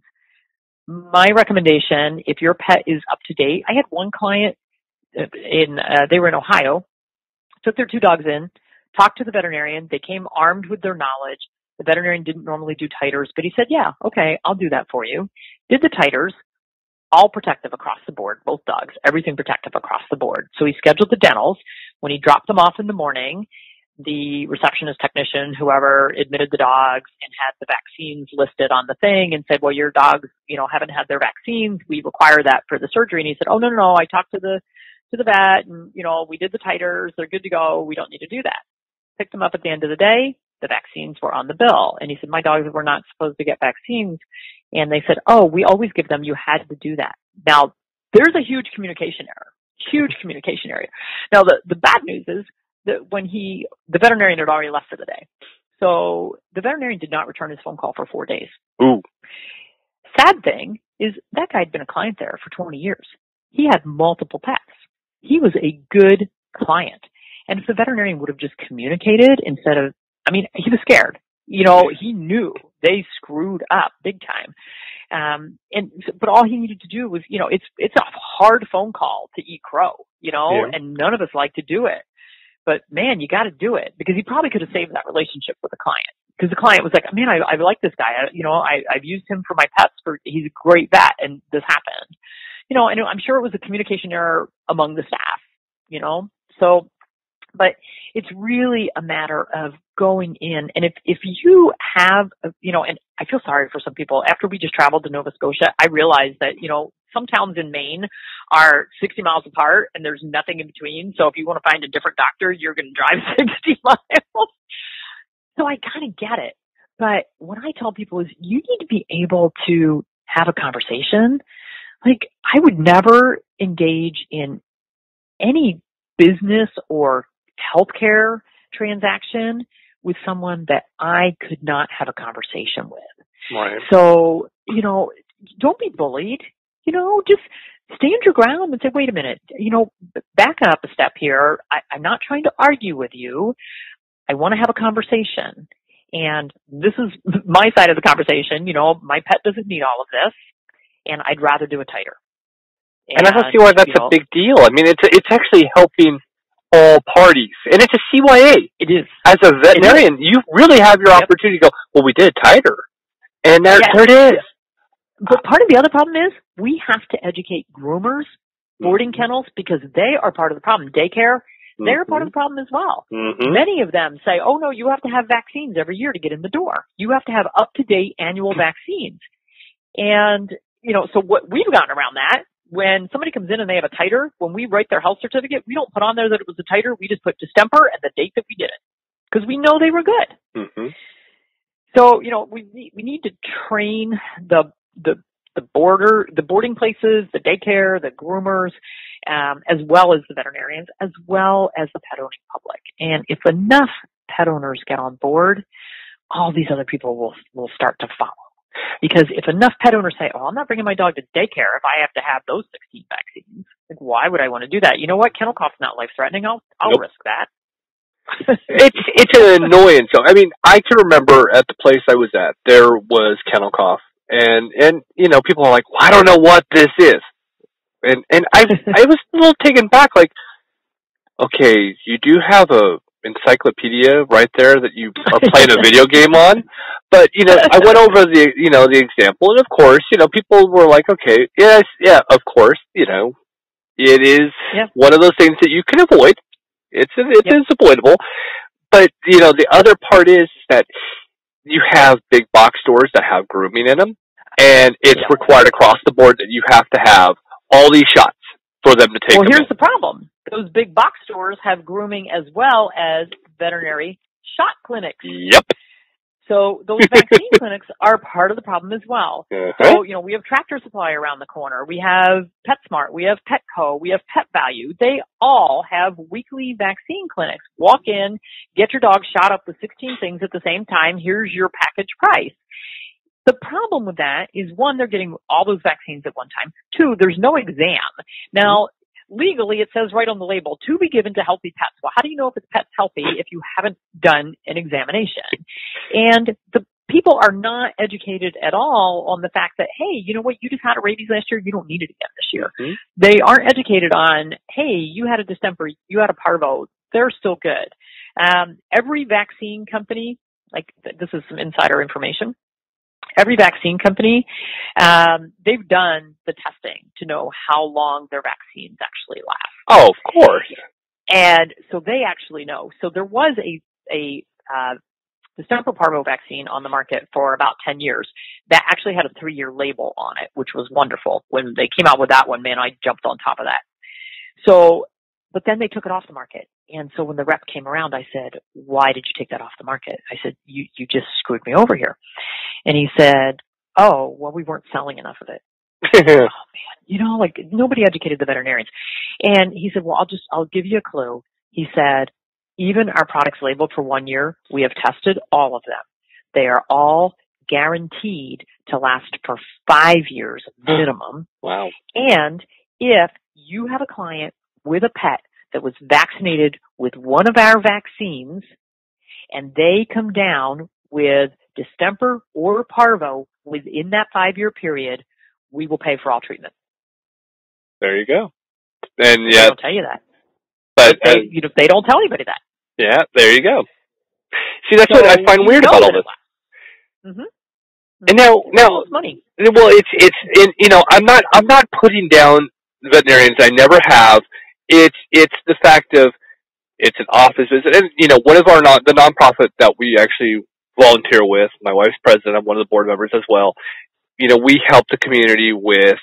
My recommendation, if your pet is up to date, I had one client in, uh, they were in Ohio, took their two dogs in, talked to the veterinarian. They came armed with their knowledge. The veterinarian didn't normally do titers, but he said, yeah, okay, I'll do that for you. Did the titers, all protective across the board, both dogs, everything protective across the board. So he scheduled the dentals. When he dropped them off in the morning, the receptionist technician, whoever admitted the dogs and had the vaccines listed on the thing and said, well, your dogs, you know, haven't had their vaccines. We require that for the surgery. And he said, oh, no, no, no. I talked to the, to the vet and, you know, we did the titers. They're good to go. We don't need to do that. Picked them up at the end of the day. The vaccines were on the bill. And he said, my dogs were not supposed to get vaccines. And they said, oh, we always give them. You had to do that. Now, there's a huge communication error. Huge communication area. Now, the, the bad news is that when he, the veterinarian had already left for the day. So the veterinarian did not return his phone call for four days. Ooh. Sad thing is that guy had been a client there for 20 years. He had multiple pets. He was a good client. And if the veterinarian would have just communicated instead of, I mean, he was scared. You know, he knew they screwed up big time. Um, and, but all he needed to do was, you know, it's, it's a hard phone call to eat crow, you know, Yeah. and none of us like to do it. But man, you got to do it because he probably could have saved that relationship with the client. Because the client was like, man, I, I like this guy. I, you know, I, I've used him for my pets for, he's a great vet and this happened. You know, and I'm sure it was a communication error among the staff, you know, so, but it's really a matter of going in. And if, if you have, you know, and I feel sorry for some people. After we just traveled to Nova Scotia, I realized that, you know, some towns in Maine are 60 miles apart and there's nothing in between. So if you want to find a different doctor, you're going to drive 60 miles. So I kind of get it. But what I tell people is you need to be able to have a conversation. Like I would never engage in any business or healthcare transaction with someone that I could not have a conversation with. Right. So, you know, don't be bullied. You know, just stand your ground and say, wait a minute, you know, back up a step here. I, I'm not trying to argue with you. I want to have a conversation. And this is my side of the conversation. You know, my pet doesn't need all of this and I'd rather do a titer. And I don't see why that's you know, a big deal. I mean, it's it's actually helping all parties, and it's a CYA. It is. As a veterinarian, you really have your Yep. opportunity to go. Well, we did it titer, and there, Yes. there it is. But part of the other problem is we have to educate groomers, boarding kennels, because they are part of the problem. Daycare, they're part of the problem as well. Mm-hmm. Many of them say, oh no, you have to have vaccines every year to get in the door. You have to have up to date annual vaccines. And, you know, so what we've gotten around that, when somebody comes in and they have a titer, when we write their health certificate, we don't put on there that it was a titer. We just put distemper and the date that we did it. Because we know they were good. Mm-hmm. So, you know, we we need to train the, the, the border, the boarding places, the daycare, the groomers, um, as well as the veterinarians, as well as the pet owning public. And if enough pet owners get on board, all these other people will, will start to follow. Because if enough pet owners say, oh, I'm not bringing my dog to daycare if I have to have those 16 vaccines, like, why would I want to do that? You know what? Kennel cough's not life threatening. I'll, I'll Nope. risk that. it's it's an annoyance. So I mean, I can remember at the place I was at, there was kennel cough, and and you know, people are like, well, I don't know what this is, and and I I was a little taken back, like, okay, you do have a encyclopedia right there that you are playing a video game on, but you know, I went over the you know the example, and of course, you know, people were like, okay, yes, yeah, of course, you know, it is Yeah. one of those things that you can avoid. It's it is avoidable, but you know the other part is that you have big box stores that have grooming in them, and it's Yeah. required across the board that you have to have all these shots for them to take. well, here's in. the problem. Those big box stores have grooming as well as veterinary shot clinics. Yep. So those vaccine clinics are part of the problem as well. Uh-huh. So, you know, we have Tractor Supply around the corner. We have PetSmart. We have Petco. We have Pet Value. They all have weekly vaccine clinics. Walk in, get your dog shot up with 16 things at the same time. Here's your package price. The problem with that is one, they're getting all those vaccines at one time. Two, there's no exam. Now, legally it says right on the label to be given to healthy pets. Well, how do you know if it's pet's healthy if you haven't done an examination? And the people are not educated at all on the fact that, hey, you know what, you just had a rabies last year, you don't need it again this year. Mhm. They aren't educated on, hey, you had a distemper, you had a parvo, they're still good. Um, every vaccine company, like this is some insider information, every vaccine company, um, they've done the testing to know how long their vaccines actually last. Oh, of course. And so they actually know. So there was a, a, uh, distemper parvo vaccine on the market for about 10 years that actually had a three year label on it, which was wonderful. When they came out with that one, man, I jumped on top of that. So, but then they took it off the market. And so when the rep came around, I said, why did you take that off the market? I said, you, you just screwed me over here. And he said, oh, well, we weren't selling enough of it oh man, you know, like nobody educated the veterinarians. And he said, well, I'll just, I'll give you a clue. He said, even our products labeled for one year, we have tested all of them. They are all guaranteed to last for five years minimum. wow. And if you have a client with a pet that was vaccinated with one of our vaccines and they come down with distemper or parvo within that five year period, we will pay for all treatment. There you go. And yeah, I'll tell you that. but They, uh, you know, they don't tell anybody that. yeah, there you go. See, that's what I find weird about all this. lasts. Mhm. And now, now, money. well, it's it's in, you know, I'm not I'm not putting down veterinarians. I never have. It's it's the fact of it's an office visit, and you know, one of our non the nonprofit that we actually volunteer with. My wife's president. I'm one of the board members as well. You know, we help the community with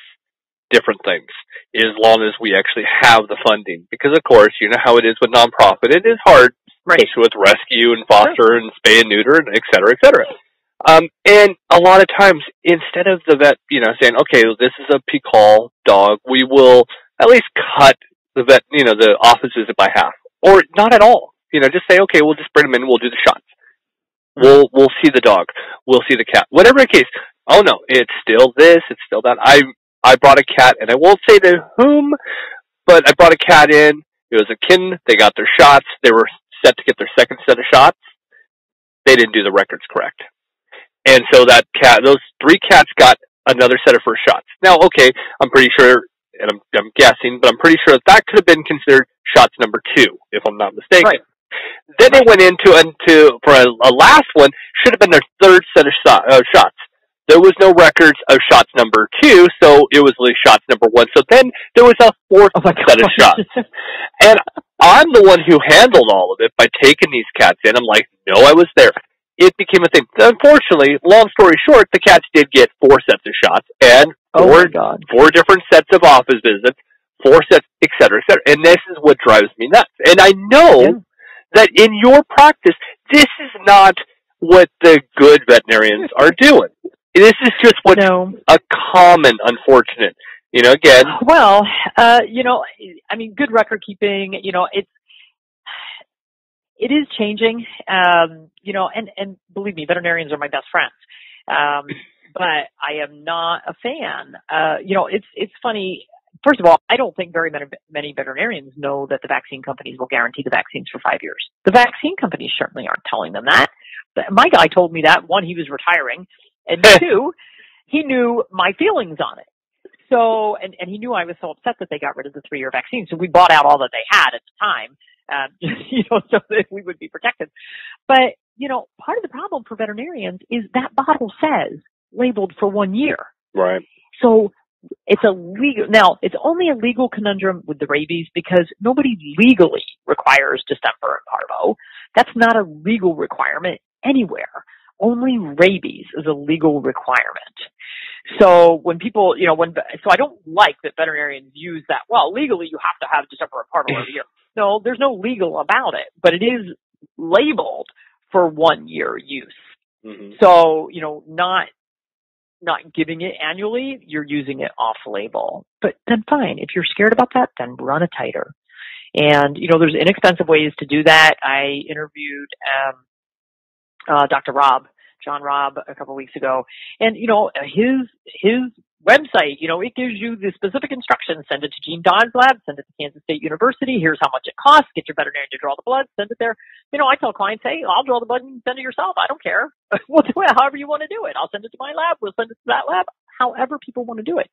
different things as long as we actually have the funding. Because of course, you know how it is with nonprofit. It is hard, Right. especially with rescue and foster and spay and neuter and et cetera, et cetera. Um, and a lot of times, instead of the vet, you know, saying, okay, this is a Pical dog, we will at least cut the vet, you know, the office visit by half. Or not at all. You know, just say, okay, we'll just bring them in, we'll do the shots. Hmm. We'll, we'll see the dog. We'll see the cat. Whatever the case. Oh no, it's still this, it's still that. I, I brought a cat, and I won't say to whom, but I brought a cat in. It was a kitten. They got their shots. They were set to get their second set of shots. They didn't do the records correct. And so that cat, those three cats got another set of first shots. Now, okay, I'm pretty sure and I'm, I'm guessing, but I'm pretty sure that, that could have been considered shots number two, if I'm not mistaken. Right. Then they went into into for a, a last one should have been their third set of shot, uh, shots. There was no records of shots number two, so it was really shots number one. So then there was a fourth Oh set of shots. And I'm the one who handled all of it by taking these cats in. I'm like, no, I was there. It became a thing. Unfortunately, long story short, the cats did get four sets of shots and oh four different sets of office visits, four sets, et cetera, et cetera. And this is what drives me nuts. And I know Yeah. that in your practice, this is not what the good veterinarians are doing. This is just what No. a common unfortunate. You know, again, Well, uh, you know, I mean, good record keeping, you know, it's, it is changing, um, you know, and, and believe me, veterinarians are my best friends. Um, but I am not a fan. Uh, you know, it's, it's funny. First of all, I don't think very many, many veterinarians know that the vaccine companies will guarantee the vaccines for five years. The vaccine companies certainly aren't telling them that. But My guy told me that. One, he was retiring. And two, he knew my feelings on it. So, and, and he knew I was so upset that they got rid of the three-year vaccine. So we bought out all that they had at the time, um, you know, so that we would be protected. But, you know, part of the problem for veterinarians is that bottle says labeled for one year. right? So it's a legal, now it's only a legal conundrum with the rabies because nobody legally requires distemper and parvo. That's not a legal requirement anywhere. Only rabies is a legal requirement. So when people, you know, when, so I don't like that veterinarians use that, well, legally you have to have and parvo every year. No, there's no legal about it, but it is labeled for one year use. hmm So, you know, not not giving it annually, you're using it off label. But then fine, if you're scared about that, then run a titer. And, you know, there's inexpensive ways to do that. I interviewed um uh Dr. Robb, John Robb a couple weeks ago. And, you know, his his website, you know, it gives you the specific instructions. Send it to Jean Dodds' lab, send it to Kansas State University. Here's how much it costs. Get your veterinarian to draw the blood, send it there. You know, I tell clients, hey, I'll draw the blood and send it yourself. I don't care. we'll do it however you want to do it. I'll send it to my lab. We'll send it to that lab. However people want to do it.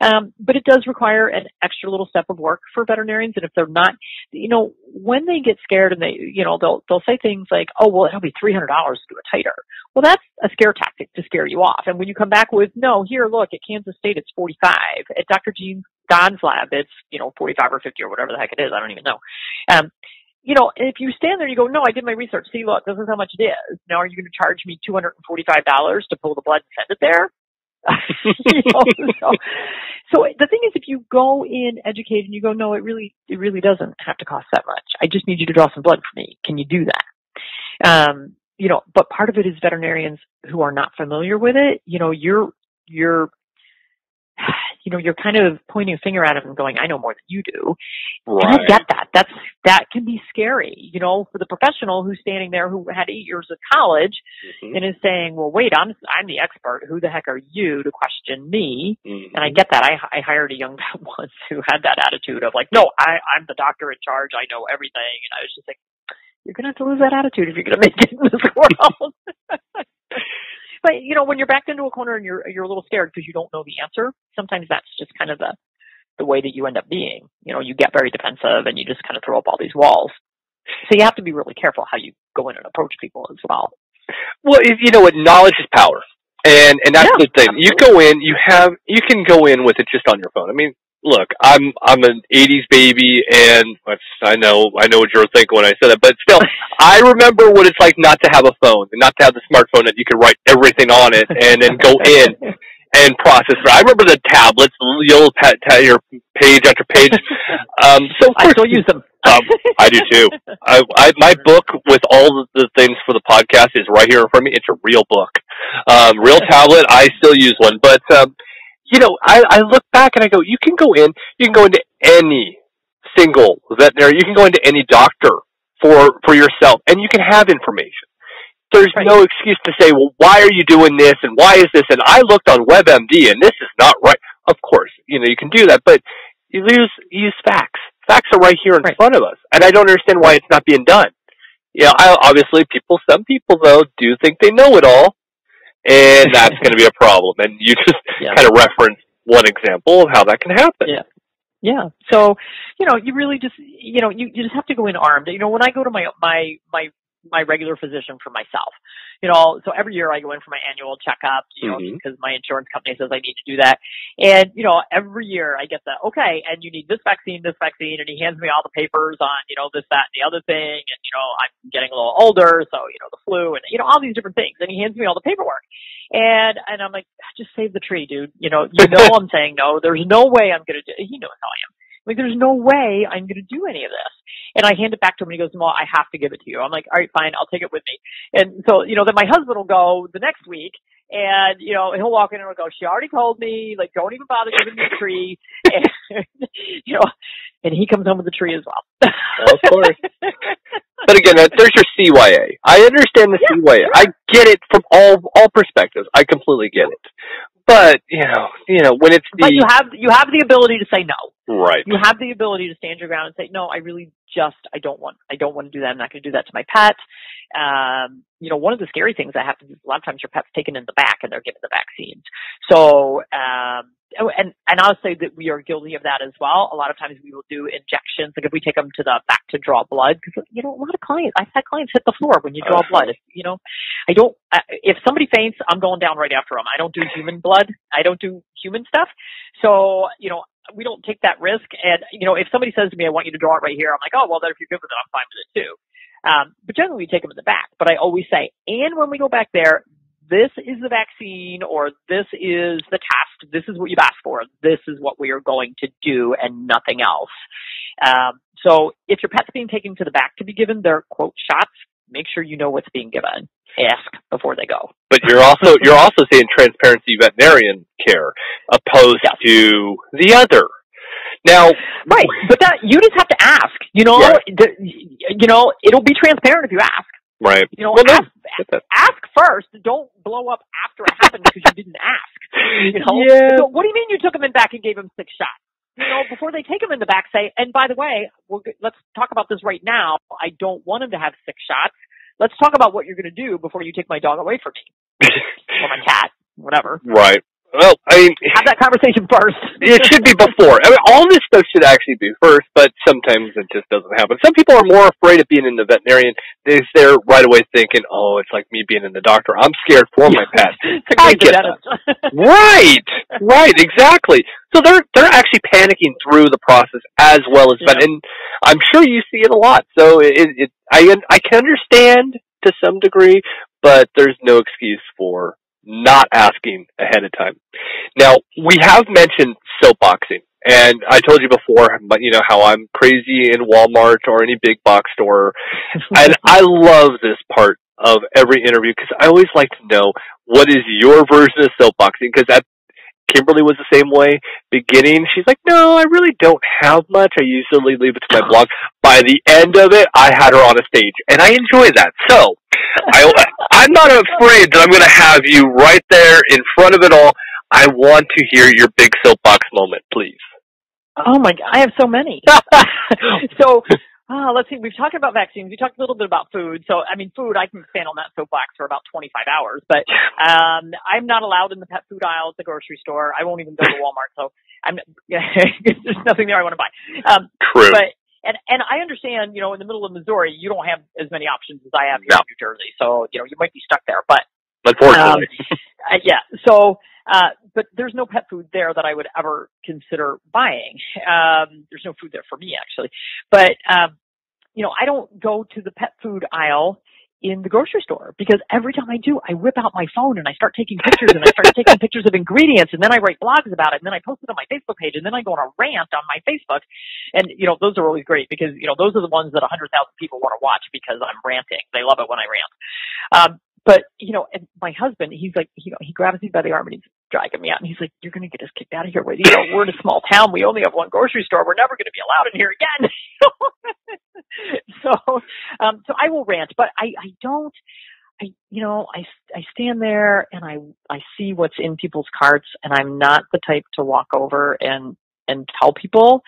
Um, but it does require an extra little step of work for veterinarians. And if they're not, you know, when they get scared and they, you know, they'll, they'll say things like, oh, well, it'll be $300 to do a titer. Well, that's a scare tactic to scare you off. And when you come back with, no, here, look, at Kansas State, it's 45. At Dr. Jean Dodds' lab, it's, you know, 45 or 50 or whatever the heck it is. I don't even know. Um, you know, if you stand there, you go, no, I did my research. See, look, this is how much it is. Now, are you going to charge me $245 to pull the blood and send it there? know, so, so the thing is, if you go in educated and you go, no, it really, it really doesn't have to cost that much. I just need you to draw some blood for me. Can you do that? Um, you know, but part of it is veterinarians who are not familiar with it. You know, you're, you're, you know, you're kind of pointing a finger at them and going, I know more than you do. And I get that. That's, that can be scary, you know, for the professional who's standing there who had eight years of college Mhm. and is saying, well, wait, I'm, I'm the expert. Who the heck are you to question me? Mhm. And I get that. I, I hired a young vet once who had that attitude of like, no, I, I'm the doctor in charge. I know everything. And I was just like, you're going to have to lose that attitude if you're going to make it in this world. but you know, when you're backed into a corner and you're, you're a little scared because you don't know the answer, sometimes that's just kind of the, the way that you end up being. You know, you get very defensive and you just kind of throw up all these walls. So you have to be really careful how you go in and approach people as well. Well, you know what? Knowledge is power, and and that's Yeah, the thing. You go in, you have, you can go in with it just on your phone. I mean, look, I'm I'm an '80s baby, and I know I know what you were thinking when I said that, but still, I remember what it's like not to have a phone and not to have the smartphone that you could write everything on it and then go in and process. it. I remember the tablets, you'll pa- ta- your page after page. Um, so of I course, still use them. um, I do too. I, I my book with all the things for the podcast is right here in front of me. It's a real book, um, real tablet. I still use one, but um, you know, I, I look back and I go, you can go in, you can go into any single veterinary, you can go into any doctor for for yourself, and you can have information. There's Right. no excuse to say, well, why are you doing this, and why is this? And I looked on WebMD, and this is not right. Of course, you know you can do that, but you use use facts. Facts are right here in Right. front of us, and I don't understand why it's not being done. You know, I, obviously, people, some people though, do think they know it all, and that's going to be a problem. And you just Yeah. kind of reference one example of how that can happen. Yeah. Yeah. So, you know, you really just, you know, you, you just have to go in armed. You know, when I go to my, my, my, my regular physician for myself, you know, so every year I go in for my annual checkup, you know, Mhm. because my insurance company says I need to do that. And, you know, every year I get the, okay, and you need this vaccine, this vaccine, and he hands me all the papers on, you know, this, that, and the other thing. And, you know, I'm getting a little older, so, you know, the flu and, you know, all these different things. And he hands me all the paperwork. And, and I'm like, just save the tree, dude. You know, you know I'm saying no. There's no way I'm going to do, he knows how I am. Like, there's no way I'm going to do any of this. And I hand it back to him and he goes, well, I have to give it to you. I'm like, all right, fine. I'll take it with me. And so, you know, then my husband will go the next week and, you know, he'll walk in and he'll go, she already told me, like, don't even bother giving me the tree. And, you know, and he comes home with the tree as well. Of course. But again, that- there's your CYA. I understand the Yeah, CYA. I get it from all all perspectives. I completely get it. But you know, you know, when it's the but you have, you have the ability to say no. right, you have the ability to stand your ground and say, no, I really just, I don't want, I don't want to do that. I'm not going to do that to my pet. Um, you know, one of the scary things that happens is a lot of times your pet's taken in the back and they're given the vaccines. So, um, oh, and, and I'll say that we are guilty of that as well. A lot of times we will do injections, like if we take them to the back to draw blood, because, you know, a lot of clients, I've had clients hit the floor when you draw Uh-huh. blood. If, you know, I don't, uh, if somebody faints, I'm going down right after them. I don't do human blood. I don't do human stuff. So, you know, we don't take that risk. And, you know, if somebody says to me, I want you to draw it right here, I'm like, oh, well, then if you're good with it, I'm fine with it too. Um, but generally we take them in the back. But I always say, and when we go back there, this is the vaccine or this is the test. This is what you've asked for. This is what we are going to do and nothing else. Um, so if your pet's being taken to the back to be given their quote shots, make sure you know what's being given. Ask before they go. but you're also you're also saying transparency veterinarian care opposed Yes. to the other. Now, Right, but that you just have to ask. You know, Right. The- you know, it'll be transparent if you ask. right? You know, Well, ask, that. ask first. Don't blow up after it happened because you didn't ask. You know, Yeah. So what do you mean you took him in back and gave him six shots? You know, before they take him in the back, say, and by the way, we're, let's talk about this right now. I don't want him to have six shots. Let's talk about what you're going to do before you take my dog away from me or my cat, whatever. right. Well, I mean, Have that conversation first. it should be before. I mean, all this stuff should actually be first, but sometimes it just doesn't happen. Some people are more afraid of being in the veterinarian. They, they're right away thinking, "Oh, it's like me being in the doctor. I'm scared for my pet." I get dentist. right, right, exactly. So they're they're actually panicking through the process as well as vet, Yeah. and I'm sure you see it a lot. So it, it I I can understand to some degree, but there's no excuse for not asking ahead of time. Now we have mentioned soapboxing, and I told you before, but you know how I'm crazy in Walmart or any big box store, and I love this part of every interview because I always like to know what is your version of soapboxing because that Kimberly was the same way. Beginning, she's like, "No, I really don't have much. I usually leave it to my blog." By the end of it, I had her on a stage, and I enjoy that. So, I, I'm not afraid that I'm going to have you right there in front of it all. I want to hear your big soapbox moment, please. Oh my god, I have so many. so, uh, let's see. We've talked about vaccines. We talked a little bit about food. So, I mean, food. I can stand on that soapbox for about 25 hours. But um, I'm not allowed in the pet food aisle at the grocery store. I won't even go to Walmart. So, I'm there's nothing there I want to buy. Um, True. but and and I understand. You know, in the middle of Missouri, you don't have as many options as I have here No. in New Jersey. So, you know, you might be stuck there. But Unfortunately. uh, yeah. So, uh, but there's no pet food there that I would ever consider buying. Um, there's no food there for me actually. But, um, you know, I don't go to the pet food aisle in the grocery store because every time I do, I whip out my phone and I start taking pictures and I start taking pictures of ingredients and then I write blogs about it and then I post it on my Facebook page and then I go on a rant on my Facebook. And, you know, those are always great because, you know, those are the ones that a hundred thousand people want to watch because I'm ranting. They love it when I rant. Um, but you know, and my husband, he's like, you know, he grabs me by the arm and he's dragging me out, and he's like, "You're gonna get us kicked out of here. You know, we're in a small town. We only have one grocery store. We're never gonna be allowed in here again." so, um, so I will rant, but I, I don't. I, you know, I, I stand there and I, I see what's in people's carts, and I'm not the type to walk over and and tell people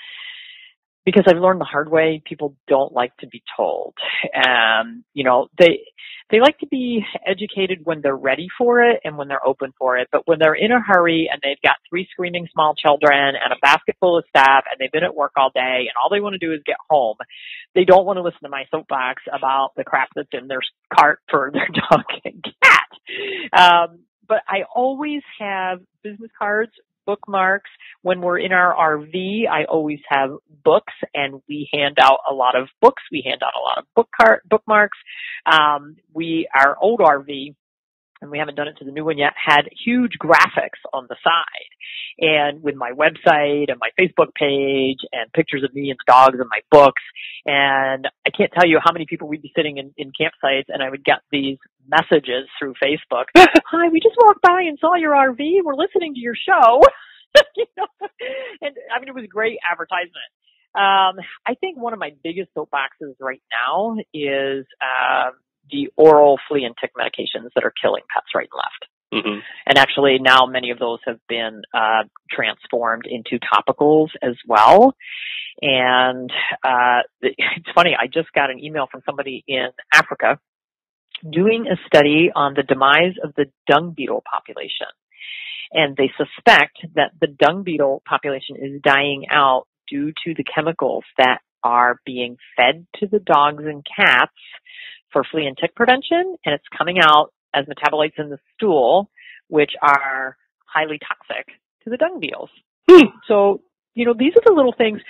because I've learned the hard way, people don't like to be told. Um, you know, they they like to be educated when they're ready for it and when they're open for it. But when they're in a hurry and they've got three screaming small children and a basket full of staff and they've been at work all day and all they want to do is get home, they don't want to listen to my soapbox about the crap that's in their cart for their dog and cat. Um, but I always have business cards bookmarks. When we're in our RV, I always have books and we hand out a lot of books. We hand out a lot of book bookmarks. Um, we, our old RV, and we haven't done it to the new one yet, had huge graphics on the side. And with my website and my Facebook page and pictures of me and the dogs and my books. And I can't tell you how many people we'd be sitting in, in campsites and I would get these messages through Facebook. Hi, we just walked by and saw your RV. We're listening to your show. you know? And I mean, it was great advertisement. Um, I think one of my biggest soapboxes right now is, um, the oral flea and tick medications that are killing pets right and left. Mm-hmm. And actually now many of those have been uh, transformed into topicals as well. And uh, it's funny, I just got an email from somebody in Africa doing a study on the demise of the dung beetle population. And they suspect that the dung beetle population is dying out due to the chemicals that are being fed to the dogs and cats for flea and tick prevention, and it's coming out as metabolites in the stool, which are highly toxic to the dung beetles. Hmm. So, you know, these are the little things.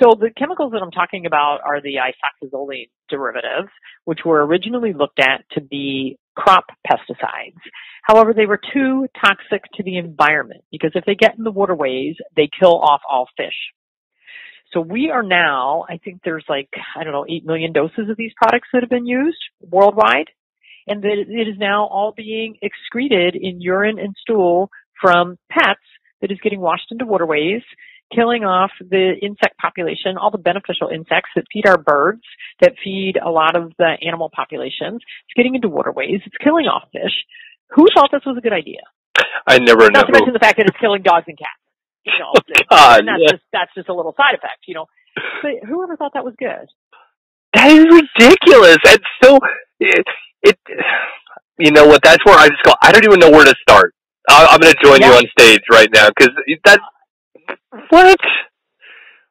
So the chemicals that I'm talking about are the isoxazoline derivatives, which were originally looked at to be crop pesticides. However, they were too toxic to the environment because if they get in the waterways, they kill off all fish. So we are now, I think there's like, I don't know, 8 million doses of these products that have been used worldwide. And that it is now all being excreted in urine and stool from pets that is getting washed into waterways, killing off the insect population, all the beneficial insects that feed our birds, that feed a lot of the animal populations. It's getting into waterways. It's killing off fish. Who thought this was a good idea? I never know. Not to mention the fact that it's killing dogs and cats. You know, Oh, God, and that's yeah. just that's just a little side effect, you know. But whoever thought that was good? That is ridiculous. And so it, it, you know what? That's where I just go. I don't even know where to start. I, I'm going to join you on stage right now because that. What?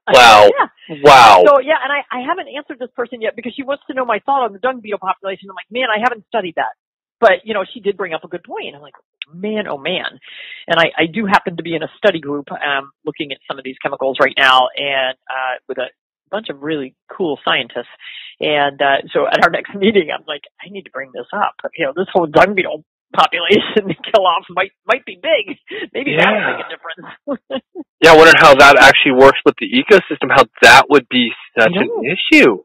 Wow. yeah. Wow. So yeah, and I, I haven't answered this person yet because she wants to know my thought on the dung beetle population. I'm like, man, I haven't studied that. But, you know, she did bring up a good point. I'm like, man, oh man. And I, I do happen to be in a study group, um, looking at some of these chemicals right now and, uh, with a bunch of really cool scientists. And, uh, so at our next meeting, I'm like, I need to bring this up. You know, this whole dung beetle population kill off might, might be big. Maybe that will make a difference. yeah, I wonder how that actually works with the ecosystem. How that would be such an issue.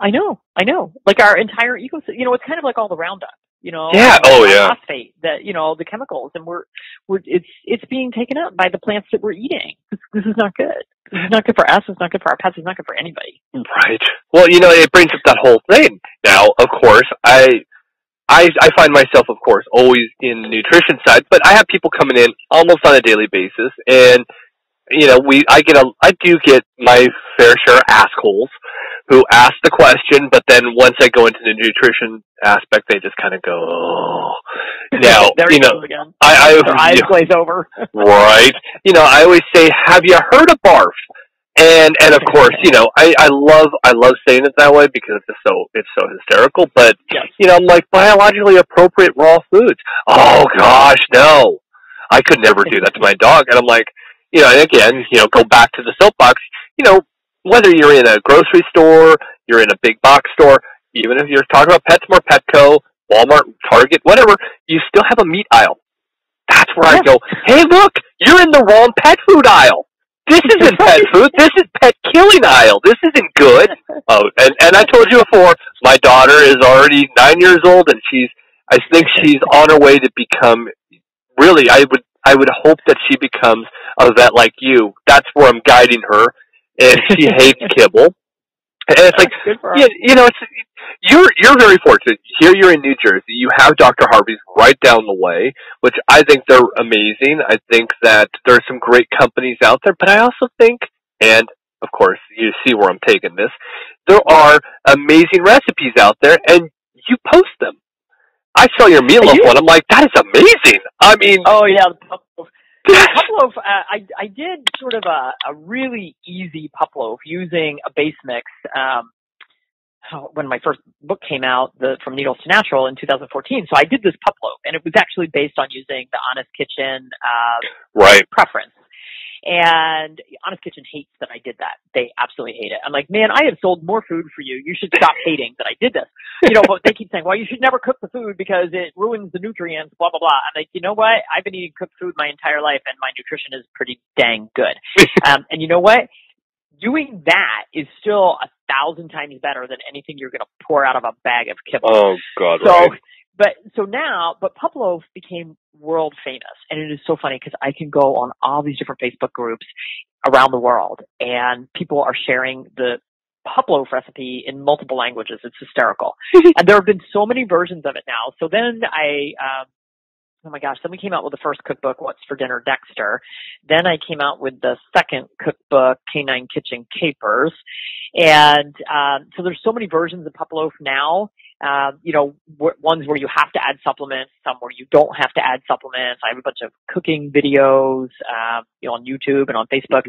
I know, I know. Like our entire ecosystem, you know, it's kind of like all the Roundup, you know. Yeah, all oh, yeah. Phosphate, that you know, the chemicals, and we're we're it's it's being taken up by the plants that we're eating. This, this is not good. This is not good for us. It's not good for our pets. It's not good for anybody. Right. Well, you know, it brings up that whole thing. Now, of course, I, I, I find myself, of course, always in the nutrition side, but I have people coming in almost on a daily basis, and you know, we, I get a, I do get my fair share of assholes who ask the question, but then once I go into the nutrition aspect, they just kind of go, oh. Now, there you know, again. I, I, Their eyes glaze over. right? You know, I always say, "Have you heard of barf?" And and of course, you know, I I love I love saying it that way because it's just so it's so hysterical. But Yes. you know, I'm like biologically appropriate raw foods. Oh gosh, no, I could never do that to my dog. And I'm like, you know, and again, you know, go back to the soapbox. You know, whether you're in a grocery store, you're in a big box store, even if you're talking about PetSmart, Petco, Walmart, Target, whatever, you still have a meat aisle. That's where I go, hey, look, you're in the wrong pet food aisle. This isn't pet food. This is pet killing aisle. This isn't good. Oh, and and I told you before, my daughter is already nine years old, and she's I think she's on her way to become. Really, I would I would hope that she becomes a vet like you. That's where I'm guiding her, and she hates kibble. And it's like good for her. yeah, you know, it's you're you're very fortunate. Here you're in New Jersey. You have Dr. Harvey's right down the way, which I think they're amazing. I think that there's some great companies out there, but I also think, and of course, you see where I'm taking this. There are amazing recipes out there, and you post them. I saw your meatloaf You- one. I'm like, that is amazing. I mean, Oh yeah, Puploaf. The Puploaf. Uh, I I did sort of a a really easy Puploaf using a base mix. Um, when my first book came out, the From Needles to Natural in 2014. So I did this Puploaf, and it was actually based on using the Honest Kitchen uh, right. preference. And Honest Kitchen hates that I did that. They absolutely hate it. I'm like, man, I have sold more food for you. You should stop hating that I did this. You know, but they keep saying, well, you should never cook the food because it ruins the nutrients, blah, blah, blah. I'm like, you know what? I've been eating cooked food my entire life and my nutrition is pretty dang good. um, and you know what? Doing that is still a thousand times better than anything you're going to pour out of a bag of kibble. Oh God, So, right. But so now, but Puploaf became world famous, and it is so funny because I can go on all these different Facebook groups around the world, and people are sharing the Puploaf recipe in multiple languages. It's hysterical, and there have been so many versions of it now. So then I. Um, Oh my gosh, then we came out with the first cookbook, What's for Dinner Dexter. Then I came out with the second cookbook, Canine Kitchen Capers. And um, so there's so many versions of Puploaf now um, you know, ones where you have to add supplements, some where you don't have to add supplements. I have a bunch of cooking videos, um, you know, on YouTube and on Facebook.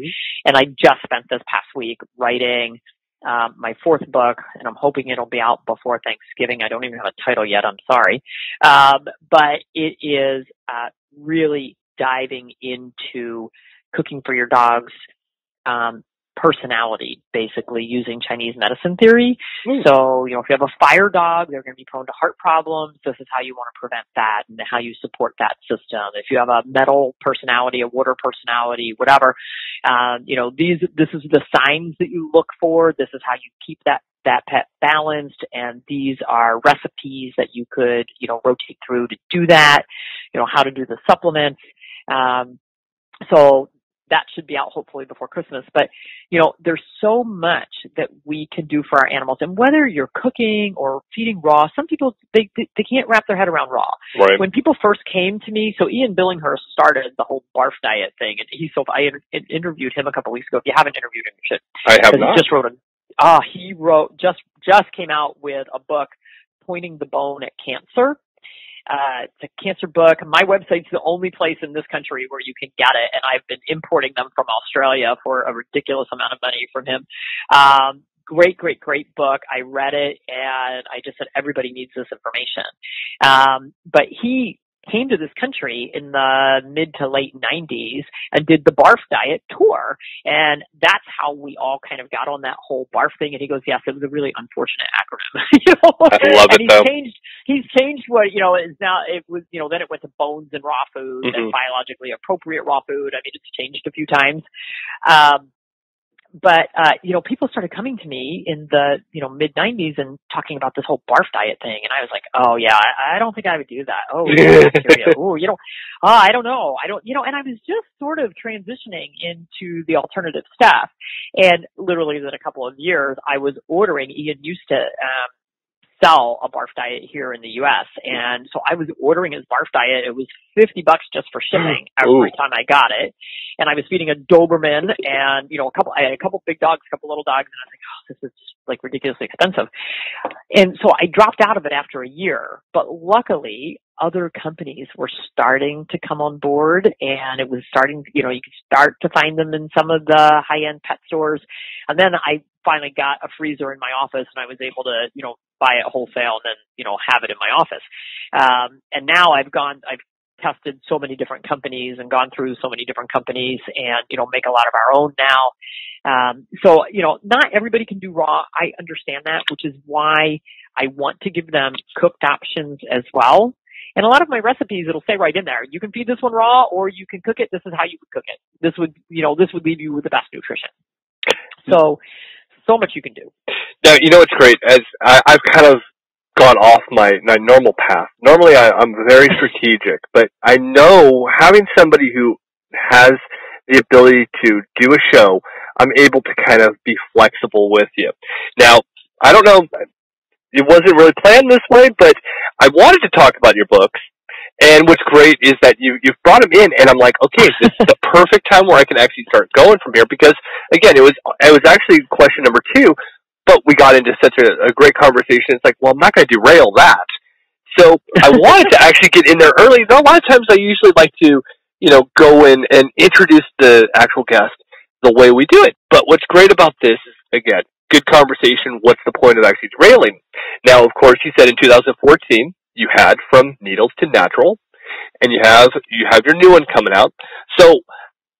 And I just spent this past week writing um, my fourth book, and I'm hoping it'll be out before Thanksgiving. I don't even have a title yet. I'm sorry, um, but it is uh, really diving into cooking for your dog's um, personality, basically using Chinese medicine theory. So, you know, if you have a fire dog, they're going to be prone to heart problems. This is how you want to prevent that and how you support that system. If you have a metal personality, a water personality, whatever, um, you know, these, this is the signs that you look for. This is how you keep that that pet balanced and these are recipes that you could, you know, rotate through to do that, you know, how to do the supplements. Um, so that should be out hopefully before Christmas. But, you know, there's so much that we can do for our animals. And whether you're cooking or feeding raw, some people, they, they, they can't wrap their head around raw. Right. When people first came to me, so Ian Billinghurst started the whole barf diet thing. And he's so, I inter- interviewed him a couple weeks ago. If you haven't interviewed him, you should I have not. he just wrote a ah he wrote just just came out with a book pointing the bone at cancer uh it's a cancer book. My website's the only place in this country where you can get it and i've been importing them from australia for a ridiculous amount of money from him. Um great great great book. I read it and i just said everybody needs this information. Um but he came to this country in the mid to late 90s and did the barf diet tour. And that's how we all kind of got on that whole barf thing. And he goes yes it was a really unfortunate acronym. You know? I love and it, he's though. changed he's changed what you know is now it was you know then it went to bones and raw food Mhm. and biologically appropriate raw food. I mean it's changed a few times. Um but uh you know people started coming to me in the you know mid 90s and talking about this whole barf diet thing and i was like oh yeah i, I don't think i would do that oh yeah, oh you know oh i don't know i don't you know and i was just sort of transitioning into the alternative stuff and literally within a couple of years i was ordering ian used to um sell a barf diet here in the US and so I was ordering his barf diet. It was fifty bucks just for shipping every Ooh. time I got it. And I was feeding a Doberman and, you know, a couple I had a couple big dogs, a couple little dogs, and I was like, Oh, this is like ridiculously expensive. And so I dropped out of it after a year. But luckily other companies were starting to come on board and it was starting you know, you could start to find them in some of the high end pet stores. And then I finally got a freezer in my office and I was able to, you know, buy it wholesale and then, you know, have it in my office. Um, and now I've gone, I've tested so many different companies and gone through so many different companies and, you know, make a lot of our own now. Um, so, you know, not everybody can do raw. I understand that, which is why I want to give them cooked options as well. And a lot of my recipes, it'll say right in there, you can feed this one raw or you can cook it. This is how you would cook it. This would, you know, this would leave you with the best nutrition. So, so much you can do. Now, you know what's great? As I, I've kind of gone off my, my normal path. Normally I, I'm very strategic, but I know having somebody who has the ability to do a show, I'm able to kind of be flexible with you. Now, I don't know, it wasn't really planned this way, but I wanted to talk about your books, And what's great is that you you've brought them in, and I'm like, okay, this is the perfect time where I can actually start going from here because again, it was it was actually question number two, but we got into such a, a great conversation. It's like, well, I'm not going to derail that. So I wanted to actually get in there early. A lot of times I usually like to, you know, go in and introduce the actual guest the way we do it. But what's great about this is again, good conversation. What's the point of actually derailing? Now, of course, you said in 2014 you had from needles to natural, and you have you have your new one coming out. So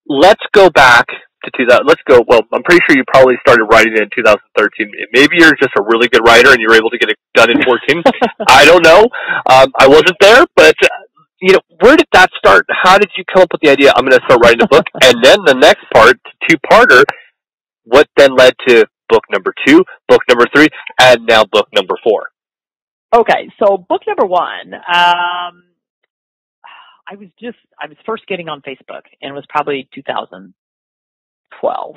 let's go back to 2000. Let's go. Well, I'm pretty sure you probably started writing it in 2013. Maybe you're just a really good writer and you're able to get it done in 14. I don't know. Um, I wasn't there, but uh, you know, where did that start? How did you come up with the idea? I'm going to start writing a book, and then the next part, two-parter. What then led to book number two, book number three, and now book number four? Okay, so book number one. Um, I was just I was first getting on Facebook, and it was probably 2012,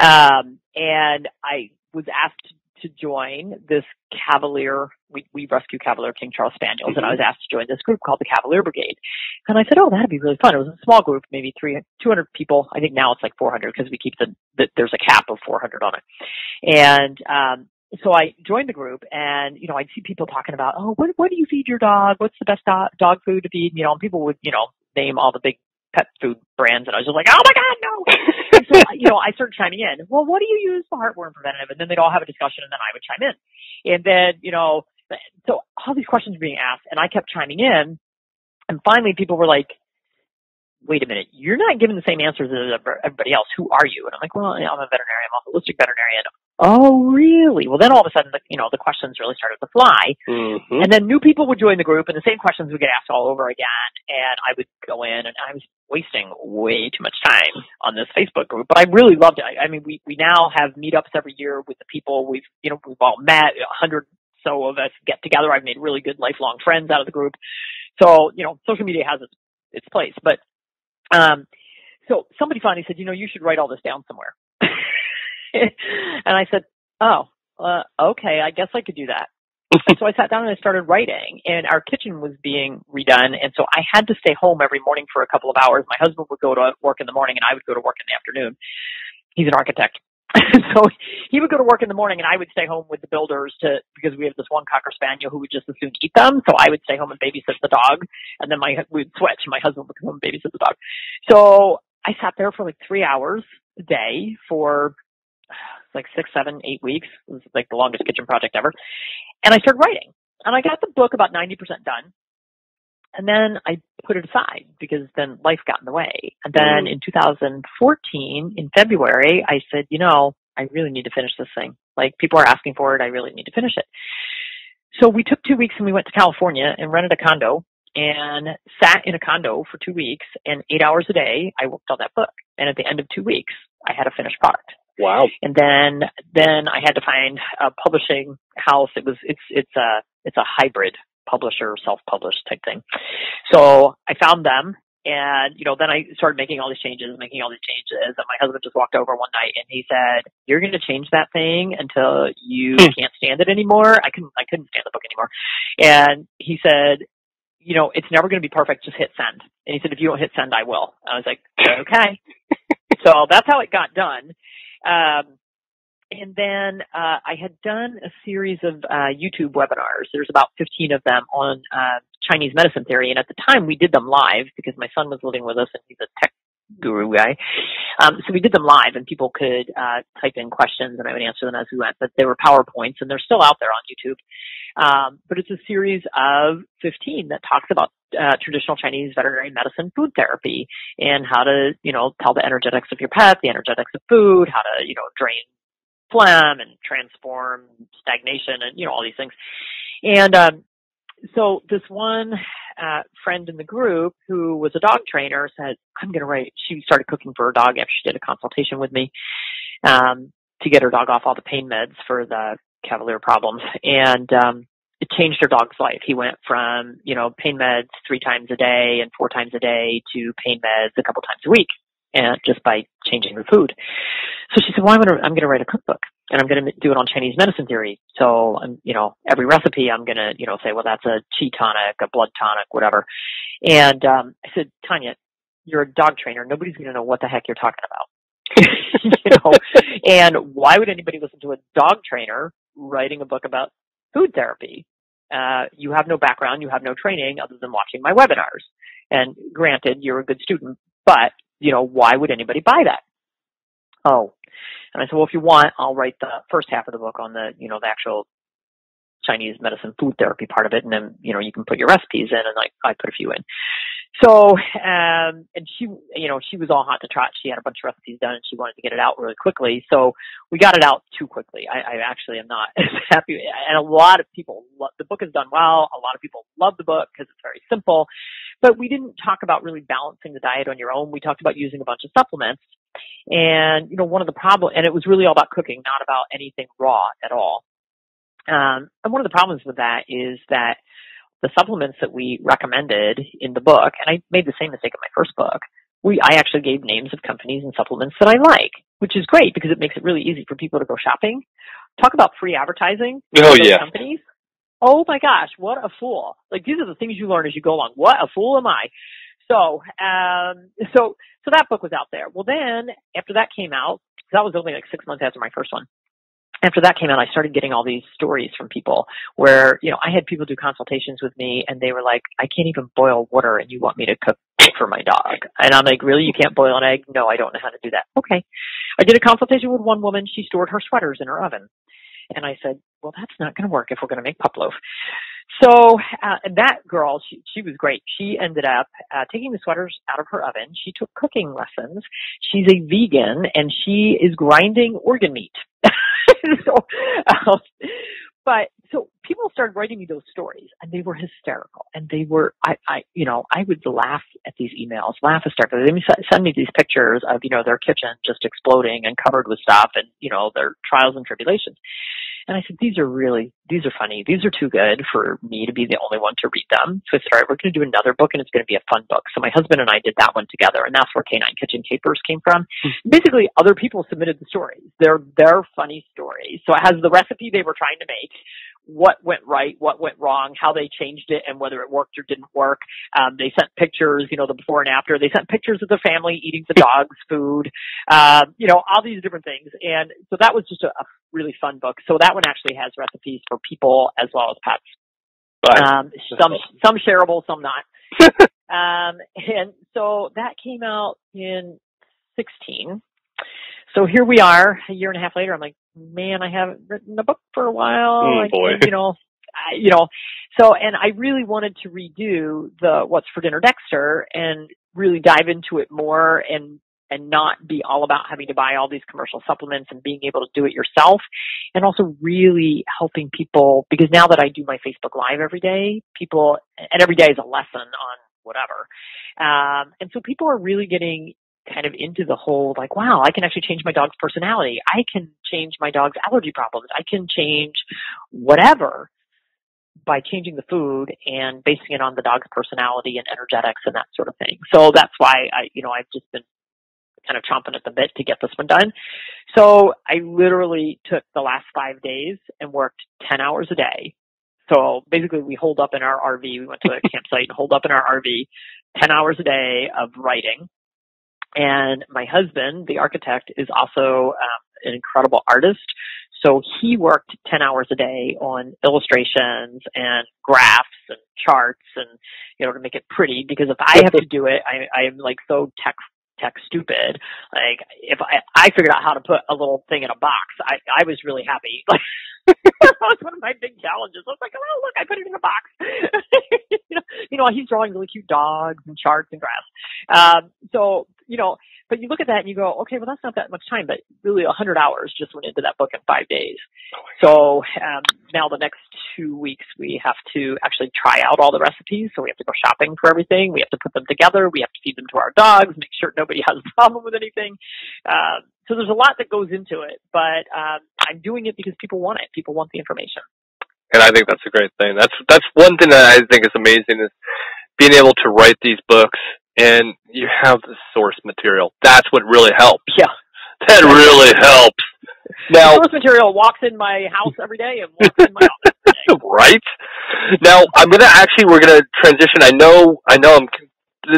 um, and I was asked to join this Cavalier. We, we rescue Cavalier King Charles Spaniels, mm-hmm. and I was asked to join this group called the Cavalier Brigade. And I said, "Oh, that'd be really fun." It was a small group, maybe three, 200 people. I think now it's like 400 because we keep the, the there's a cap of 400 on it. And um, so I joined the group and, you know, I'd see people talking about, oh, what, what do you feed your dog? What's the best dog, dog food to feed? You know, and people would, you know, name all the big pet food brands and I was just like, oh my God, no. so, you know, I started chiming in. Well, what do you use for heartworm preventative? And then they'd all have a discussion and then I would chime in. And then, you know, so all these questions were being asked and I kept chiming in. And finally people were like, wait a minute, you're not giving the same answers as everybody else. Who are you? And I'm like, well, I'm a veterinarian. I'm a holistic veterinarian. Oh, really? Well, then all of a sudden, the, you know, the questions really started to fly. Mm-hmm. And then new people would join the group and the same questions would get asked all over again. And I would go in and I was wasting way too much time on this Facebook group, but I really loved it. I, I mean, we, we now have meetups every year with the people we've, you know, we've all met, a hundred so of us get together. I've made really good lifelong friends out of the group. So, you know, social media has its, its place, but um, so somebody finally said, you know, you should write all this down somewhere. and I said, oh, uh, okay, I guess I could do that. and so I sat down and I started writing and our kitchen was being redone. And so I had to stay home every morning for a couple of hours. My husband would go to work in the morning and I would go to work in the afternoon. He's an architect. so he would go to work in the morning and I would stay home with the builders to, because we have this one cocker spaniel who would just as soon eat them. So I would stay home and babysit the dog and then my, we'd switch. My husband would come home and babysit the dog. So I sat there for like three hours a day for like six, seven, eight weeks. It was like the longest kitchen project ever. And I started writing and I got the book about 90% done. And then I put it aside because then life got in the way. And then mm. in 2014, in February, I said, you know, I really need to finish this thing. Like people are asking for it. I really need to finish it. So we took two weeks and we went to California and rented a condo and sat in a condo for two weeks and eight hours a day. I worked on that book. And at the end of two weeks, I had a finished product. Wow. And then, then I had to find a publishing house. It was, it's, it's a, it's a hybrid publisher, self-published type thing. So I found them and, you know, then I started making all these changes, making all these changes. And my husband just walked over one night and he said, you're going to change that thing until you hmm. can't stand it anymore. I couldn't, I couldn't stand the book anymore. And he said, you know, it's never going to be perfect. Just hit send. And he said, if you don't hit send, I will. And I was like, okay. so that's how it got done. Um, and then uh, I had done a series of uh, YouTube webinars. There's about 15 of them on uh, Chinese medicine theory, and at the time we did them live because my son was living with us and he's a tech guru guy. Um, so we did them live, and people could uh, type in questions, and I would answer them as we went. But they were PowerPoints, and they're still out there on YouTube. Um, but it's a series of 15 that talks about uh, traditional Chinese veterinary medicine food therapy and how to, you know, tell the energetics of your pet, the energetics of food, how to, you know, drain phlegm and transform stagnation and, you know, all these things. And, um, so this one, uh, friend in the group who was a dog trainer said, I'm going to write, she started cooking for her dog after she did a consultation with me, um, to get her dog off all the pain meds for the cavalier problems. And, um, it changed her dog's life. He went from, you know, pain meds three times a day and four times a day to pain meds a couple times a week and just by changing the food. So she said, well, I'm going to, I'm going to write a cookbook. and I'm going to do it on Chinese medicine theory. So, I'm, you know, every recipe I'm going to, you know, say, well, that's a chi tonic, a blood tonic, whatever. And um, I said, Tanya, you're a dog trainer. Nobody's going to know what the heck you're talking about. you know, and why would anybody listen to a dog trainer writing a book about food therapy? Uh, you have no background, you have no training other than watching my webinars. And granted, you're a good student, but you know, why would anybody buy that? Oh, and I said, well, if you want, I'll write the first half of the book on the, you know, the actual Chinese medicine food therapy part of it, and then you know you can put your recipes in, and like I put a few in. So, um, and she, you know, she was all hot to trot. She had a bunch of recipes done, and she wanted to get it out really quickly. So we got it out too quickly. I, I actually am not as happy, and a lot of people. Love, the book is done well. A lot of people love the book because it's very simple. But we didn't talk about really balancing the diet on your own. We talked about using a bunch of supplements. And, you know, one of the problem, and it was really all about cooking, not about anything raw at all. Um, and one of the problems with that is that the supplements that we recommended in the book, and I made the same mistake in my first book, we, I actually gave names of companies and supplements that I like, which is great because it makes it really easy for people to go shopping. Talk about free advertising. Oh, yeah. Companies. Oh my gosh, what a fool. Like these are the things you learn as you go along. What a fool am I? So, um, so, so that book was out there. Well then, after that came out, that was only like six months after my first one after that came out, I started getting all these stories from people where, you know, I had people do consultations with me and they were like, I can't even boil water and you want me to cook for my dog. And I'm like, really? You can't boil an egg? No, I don't know how to do that. Okay. I did a consultation with one woman. She stored her sweaters in her oven. And I said, well, that's not going to work if we're going to make Puploaf. So uh, that girl, she, she was great. She ended up uh, taking the sweaters out of her oven. She took cooking lessons. She's a vegan and she is grinding organ meat. so, um, but so people started writing me those stories and they were hysterical and they were, I, I, you know, I would laugh at these emails, laugh hysterically. They would send me these pictures of, you know, their kitchen just exploding and covered with stuff and, you know, their trials and tribulations. And I said, these are really, these are funny. These are too good for me to be the only one to read them. So I said, all right, we're going to do another book and it's going to be a fun book. So my husband and I did that one together and that's where Canine Kitchen Capers came from. Mm-hmm. Basically, other people submitted the stories. They're, they're funny stories. So it has the recipe they were trying to make what went right, what went wrong, how they changed it, and whether it worked or didn't work. Um, they sent pictures, you know, the before and after. They sent pictures of the family eating the dog's food, um, you know, all these different things. And so that was just a, a really fun book. So that one actually has recipes for people as well as pets. Um, some some shareable, some not. um, and so that came out in 16. So here we are, a year and a half later. I'm like, man, I haven't written a book for a while. Mm, boy. you know, I, you know, so, and I really wanted to redo the What's for Dinner Dexter and really dive into it more and, and not be all about having to buy all these commercial supplements and being able to do it yourself and also really helping people because now that I do my Facebook live every day, people, and every day is a lesson on whatever. Um, and so people are really getting kind of into the whole like, wow, I can actually change my dog's personality. I can change my dog's allergy problems. I can change whatever by changing the food and basing it on the dog's personality and energetics and that sort of thing. So that's why I, you know, I've just been kind of chomping at the bit to get this one done. So I literally took the last five days and worked 10 hours a day. So basically we holed up in our RV. We went to a campsite and holed up in our RV 10 hours a day of writing and my husband, the architect, is also um, an incredible artist. So he worked 10 hours a day on illustrations and graphs and charts and, you know, to make it pretty because if I have to do it, I, I am like so tech tech stupid. Like if I I figured out how to put a little thing in a box, I I was really happy. That was one of my big challenges. I was like, oh look, I put it in a box. you know, you know, he's drawing really cute dogs and charts and graphs. Um, so you know, but you look at that and you go, okay, well that's not that much time, but really a hundred hours just went into that book in five days. So um, now the next two weeks we have to actually try out all the recipes. So we have to go shopping for everything. We have to put them together. We have to feed them to our dogs, make sure nobody has a problem with anything. Um, so there's a lot that goes into it, but um, I'm doing it because people want it. People want the information. And I think that's a great thing. That's that's one thing that I think is amazing is being able to write these books and you have the source material. That's what really helps. Yeah. That really helps. Now, source material walks in my house every day and walks in my office every day. right? Now, I'm gonna actually we're gonna transition. I know, I know. I'm.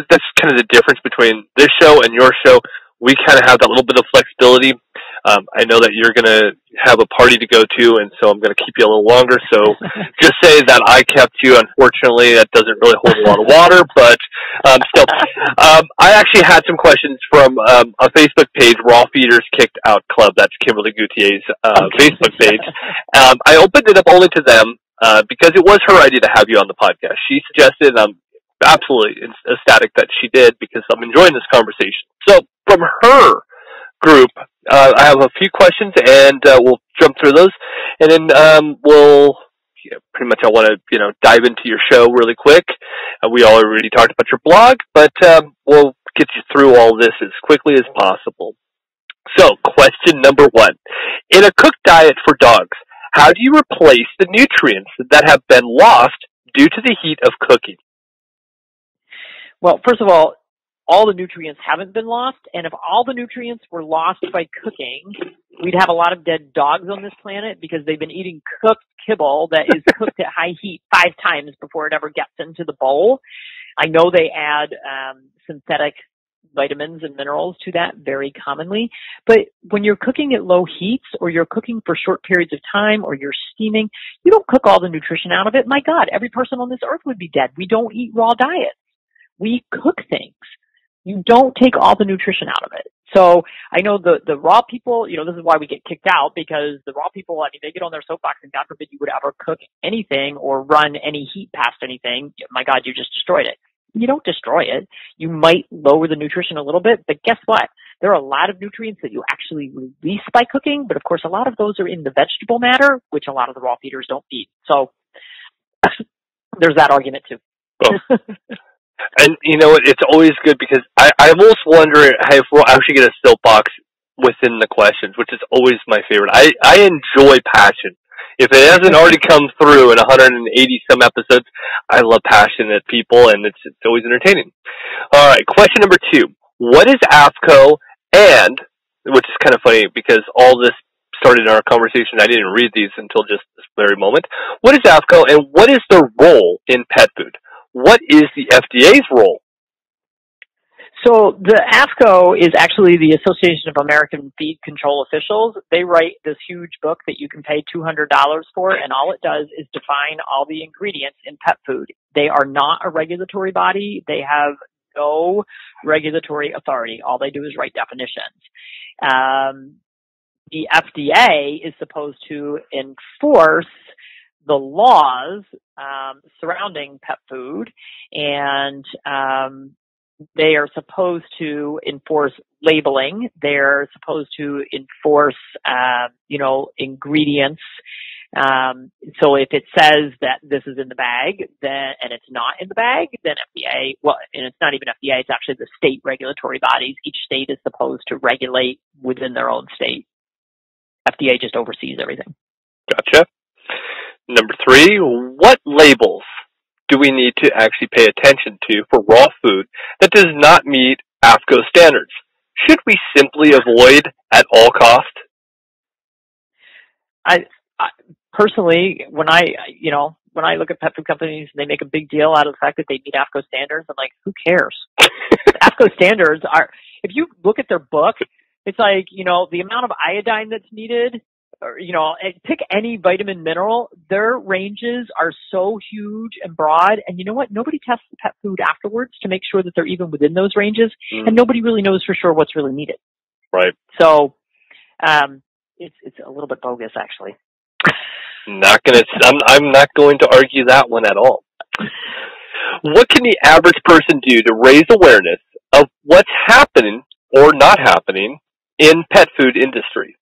That's kind of the difference between this show and your show. We kind of have that little bit of flexibility. Um, I know that you're gonna have a party to go to, and so I'm gonna keep you a little longer. So just say that I kept you. Unfortunately, that doesn't really hold a lot of water, but um, still, um, I actually had some questions from um, a Facebook page, Raw Feeders Kicked Out Club. That's Kimberly Gauthier's uh, Okay. Facebook page. Um, I opened it up only to them uh, because it was her idea to have you on the podcast. She suggested, and I'm absolutely ecstatic that she did because I'm enjoying this conversation. So from her group, uh, I have a few questions, and uh, we'll jump through those, and then um, we'll. Pretty much, I want to you know dive into your show really quick. Uh, we already talked about your blog, but um, we'll get you through all this as quickly as possible. So, question number one: In a cooked diet for dogs, how do you replace the nutrients that have been lost due to the heat of cooking? Well, first of all, all the nutrients haven't been lost, and if all the nutrients were lost by cooking, we'd have a lot of dead dogs on this planet because they've been eating cooked kibble that is cooked at high heat five times before it ever gets into the bowl. I know they add um, synthetic vitamins and minerals to that very commonly, but when you're cooking at low heats or you're cooking for short periods of time or you're steaming, you don't cook all the nutrition out of it. My God, every person on this earth would be dead. We don't eat raw diets. We cook things you don't take all the nutrition out of it. So I know the the raw people, you know, this is why we get kicked out because the raw people, I mean, they get on their soapbox and God forbid you would ever cook anything or run any heat past anything. My God, you just destroyed it. You don't destroy it. You might lower the nutrition a little bit, but guess what? There are a lot of nutrients that you actually release by cooking, but of course a lot of those are in the vegetable matter, which a lot of the raw feeders don't eat. So there's that argument too. Oh. And you know? It's always good because I, I almost wonder if we'll actually get a soapbox within the questions, which is always my favorite. I, I enjoy passion. If it hasn't already come through in 180 some episodes, I love passionate people and it's, it's always entertaining. All right. Question number two. What is AAFCO and, which is kind of funny because all this started in our conversation. I didn't read these until just this very moment. What is AAFCO and what is their role in pet food? What is the FDA's role? So the AAFCO is actually the Association of American Feed Control Officials. They write this huge book that you can pay $200 for, and all it does is define all the ingredients in pet food. They are not a regulatory body. They have no regulatory authority. All they do is write definitions. Um, the FDA is supposed to enforce the laws um, surrounding pet food, and um, they are supposed to enforce labeling. They're supposed to enforce, uh, you know, ingredients. Um, so if it says that this is in the bag, then and it's not in the bag, then FDA. Well, and it's not even FDA. It's actually the state regulatory bodies. Each state is supposed to regulate within their own state. FDA just oversees everything. Gotcha. Number three, what labels do we need to actually pay attention to for raw food that does not meet AAFCO standards? Should we simply avoid at all cost? I, I personally, when I, you know, when I look at pet food companies, they make a big deal out of the fact that they meet AAFCO standards. I'm like, who cares? AAFCO standards are, if you look at their book, it's like, you know, the amount of iodine that's needed, you know, pick any vitamin mineral, their ranges are so huge and broad. And you know what? Nobody tests the pet food afterwards to make sure that they're even within those ranges. And nobody really knows for sure what's really needed. Right. So, um, it's, it's a little bit bogus actually. Not gonna. I'm, I'm not going to argue that one at all. What can the average person do to raise awareness of what's happening or not happening in pet food industry?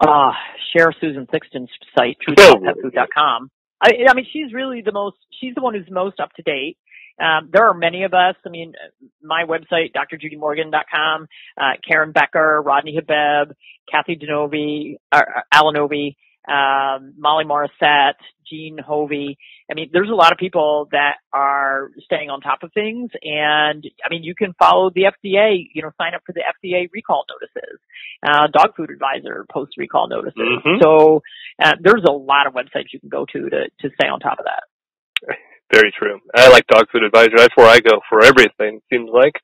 Uh, share Susan Thixton's site, Oh. truthpetfood.com. I, I mean, she's really the most, she's the one who's most up to date. Um, there are many of us. I mean, my website, drjudymorgan.com, uh, Karen Becker, Rodney Habib, Kathy Denovi, uh, Alanovi, um, Mollie Morrissette, Gene Hovey. I mean, there's a lot of people that are staying on top of things, and I mean, you can follow the FDA. You know, sign up for the FDA recall notices. Uh, Dog Food Advisor posts recall notices. Mhm. So uh, there's a lot of websites you can go to to to stay on top of that. Very true. I like Dog Food Advisor. That's where I go for everything. Seems like,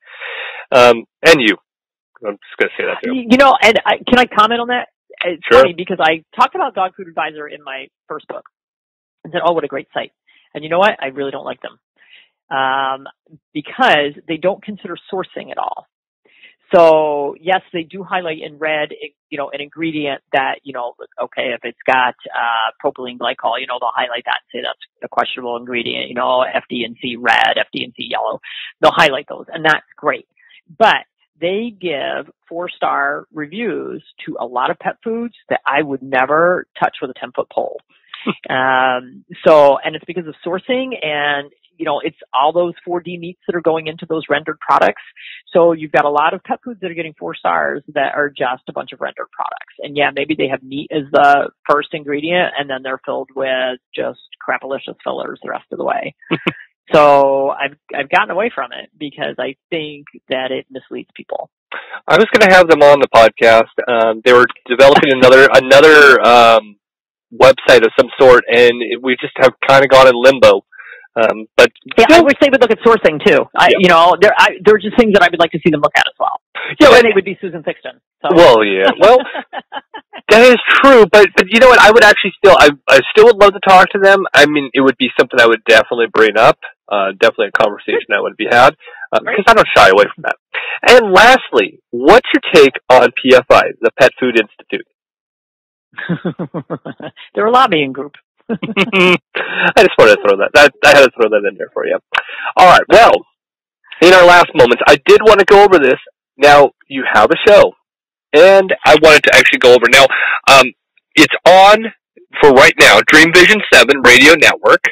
um, and you. I'm just gonna say that too. You know, and I, can I comment on that? It's Sure. funny because I talked about Dog Food Advisor in my first book and said, "Oh, what a great site!" And you know what? I really don't like them um, because they don't consider sourcing at all. So yes, they do highlight in red, you know, an ingredient that you know, okay, if it's got uh, propylene glycol, you know, they'll highlight that and say that's a questionable ingredient. You know, FD&C red, FD&C yellow. They'll highlight those, and that's great. But they give four star reviews to a lot of pet foods that I would never touch with a 10 foot pole. um, so, and it's because of sourcing and, you know, it's all those 4D meats that are going into those rendered products. So you've got a lot of pet foods that are getting four stars that are just a bunch of rendered products. And yeah, maybe they have meat as the first ingredient and then they're filled with just crapalicious fillers the rest of the way. so I've, I've gotten away from it because I think that it misleads people. I was going to have them on the podcast. Um, they were developing another another um, website of some sort, and we just have kind of gone in limbo. Um, but Yeah, I wish they would look at sourcing too. I, Yeah. you know, there, I, there are just things that I would like to see them look at as well. Yeah, So and- it would be Susan Thixton. So. well, yeah, well, that is true. But but you know what? I would actually still I I still would love to talk to them. I mean, it would be something I would definitely bring up. Uh, definitely a conversation that would be had uh, because I don't shy away from that. And lastly, what's your take on PFI, the Pet Food Institute? They're a lobbying group. I just wanted to throw that, that. I had to throw that in there for you. All right. Well, in our last moments, I did want to go over this. Now you have a show, and I wanted to actually go over. Now, um, it's on for right now. Dream Vision Seven Radio Network.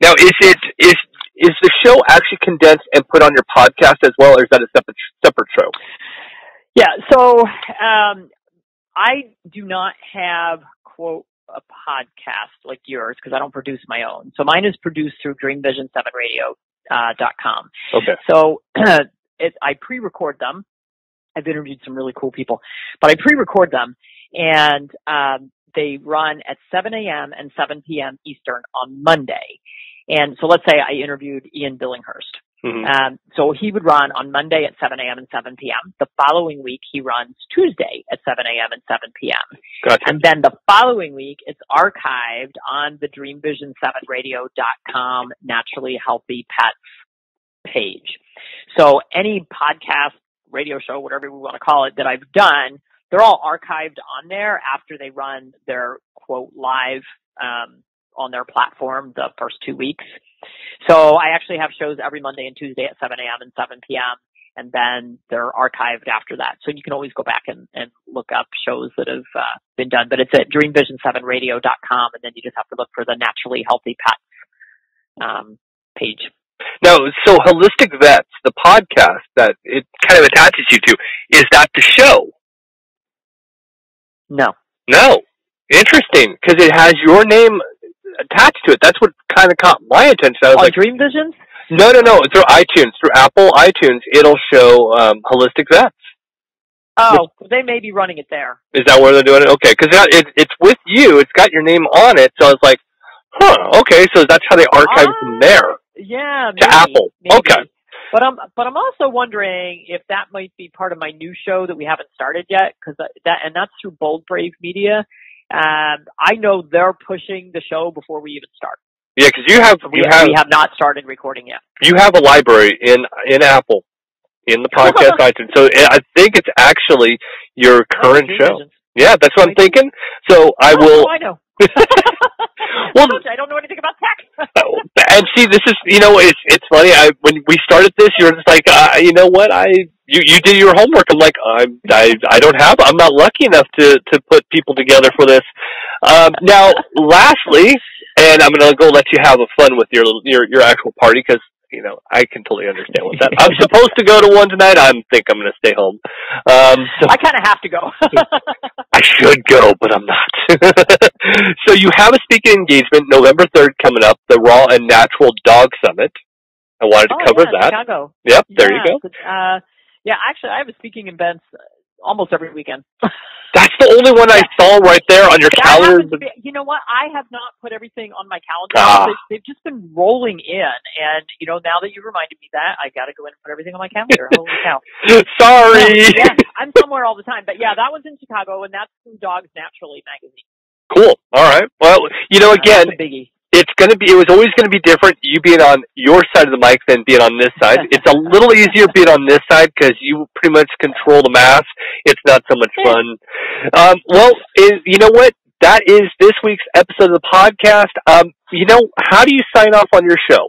Now, is it is is the show actually condensed and put on your podcast as well, or is that a separate separate show? Yeah. So um, I do not have quote a podcast like yours because I don't produce my own. So mine is produced through DreamVision7Radio uh, dot com. Okay. So it, I pre-record them. I've interviewed some really cool people, but I pre-record them and um, they run at 7 a.m. and 7 p.m. Eastern on Monday. And so let's say I interviewed Ian Billinghurst. Mhm. Um, so he would run on Monday at 7 a.m. and 7 p.m. The following week he runs Tuesday at 7 a.m. and 7 p.m. Gotcha. And then the following week, it's archived on the DreamVision7Radio.com Naturally Healthy Pets page. So any podcast, radio show, whatever we want to call it, that I've done, they're all archived on there after they run their quote live um, on their platform the first two weeks. So I actually have shows every Monday and Tuesday at 7 a.m. and 7 p.m. And then they're archived after that. So you can always go back and, and look up shows that have uh, been done. But it's at dreamvision7radio.com and then you just have to look for the Naturally Healthy Pets um, page. Now, so Holistic Vets, the podcast that it kind of attaches you to, is that the show? No. No. Interesting, because it has your name attached to it. That's what kind of caught my attention. I was On like, Dream Vision? no, no, no. Through iTunes, through Apple iTunes, it'll show um, Holistic Vets. Oh, they may be running it there. Is that where they're doing it? Okay, because it, it's with you. It's got your name on it. So I was like, huh, okay, so that's how they archive it from there. Yeah, To maybe, Apple. maybe. Okay. But I'm but I'm also wondering if that might be part of my new show that we haven't started yet because that and that's through Bold Brave Media. And I know they're pushing the show before we even start. Yeah, because you have We, you have we have not started recording yet. you have a library in in Apple in the podcast iTunes. So eh, I think it's actually your current Dream show. Visions. Yeah, that's what I'm thinking. So I Oh, will. oh, I know. Well, I told you, I don't know anything about tech. and see, this is you know, it's it's funny. I when we started this, you were just like, uh, you know what? I you you did your homework. I'm like, I'm I I don't have. I'm not lucky enough to to put people together for this. Um, now, lastly, and I'm gonna go let you have a fun with your little- your your actual party because you know, I can totally understand what that. I'm supposed to go to one tonight. I think I'm going to stay home. Um, so I kind of have to go. I should go, but I'm not. so you have a speaking engagement November 3rd coming up, the Raw and Natural Dog Summit. I wanted to oh, cover yeah, that. Chicago. Yep, there yeah, you go. Uh, yeah, actually, I have a speaking events almost every weekend. That's the only one I saw right there on your calendar. happens to be- you know what? I have not put everything on my calendar. Ah. They've, they've just been rolling in, and you know, now that you reminded me that, I got to go in and put everything on my calendar. Holy cow! Sorry. No, yeah, I'm somewhere all the time, but yeah, that one's in Chicago, and that's from Dogs Naturally magazine. Cool. All right. Well, you know, Uh, again, biggie. It's going to be, it was always going to be different, you being on your side of the mic than being on this side. It's a little easier being on this side because you pretty much control the mass. It's not so much fun. Um, well, is, you know what? That is this week's episode of the podcast. Um, you know, how do you sign off on your show?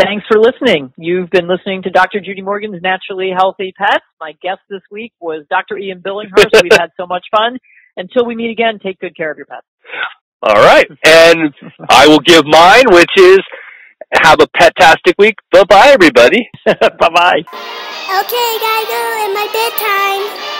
Thanks for listening. You've been listening to Dr. Judy Morgan's Naturally Healthy Pets. My guest this week was Dr. Ian Billinghurst. We've had so much fun. Until we meet again, take good care of your pets. All right. And I will give mine, which is have a pet-tastic week. Bye-bye, everybody. bye bye. Okay, gotta go in my bedtime.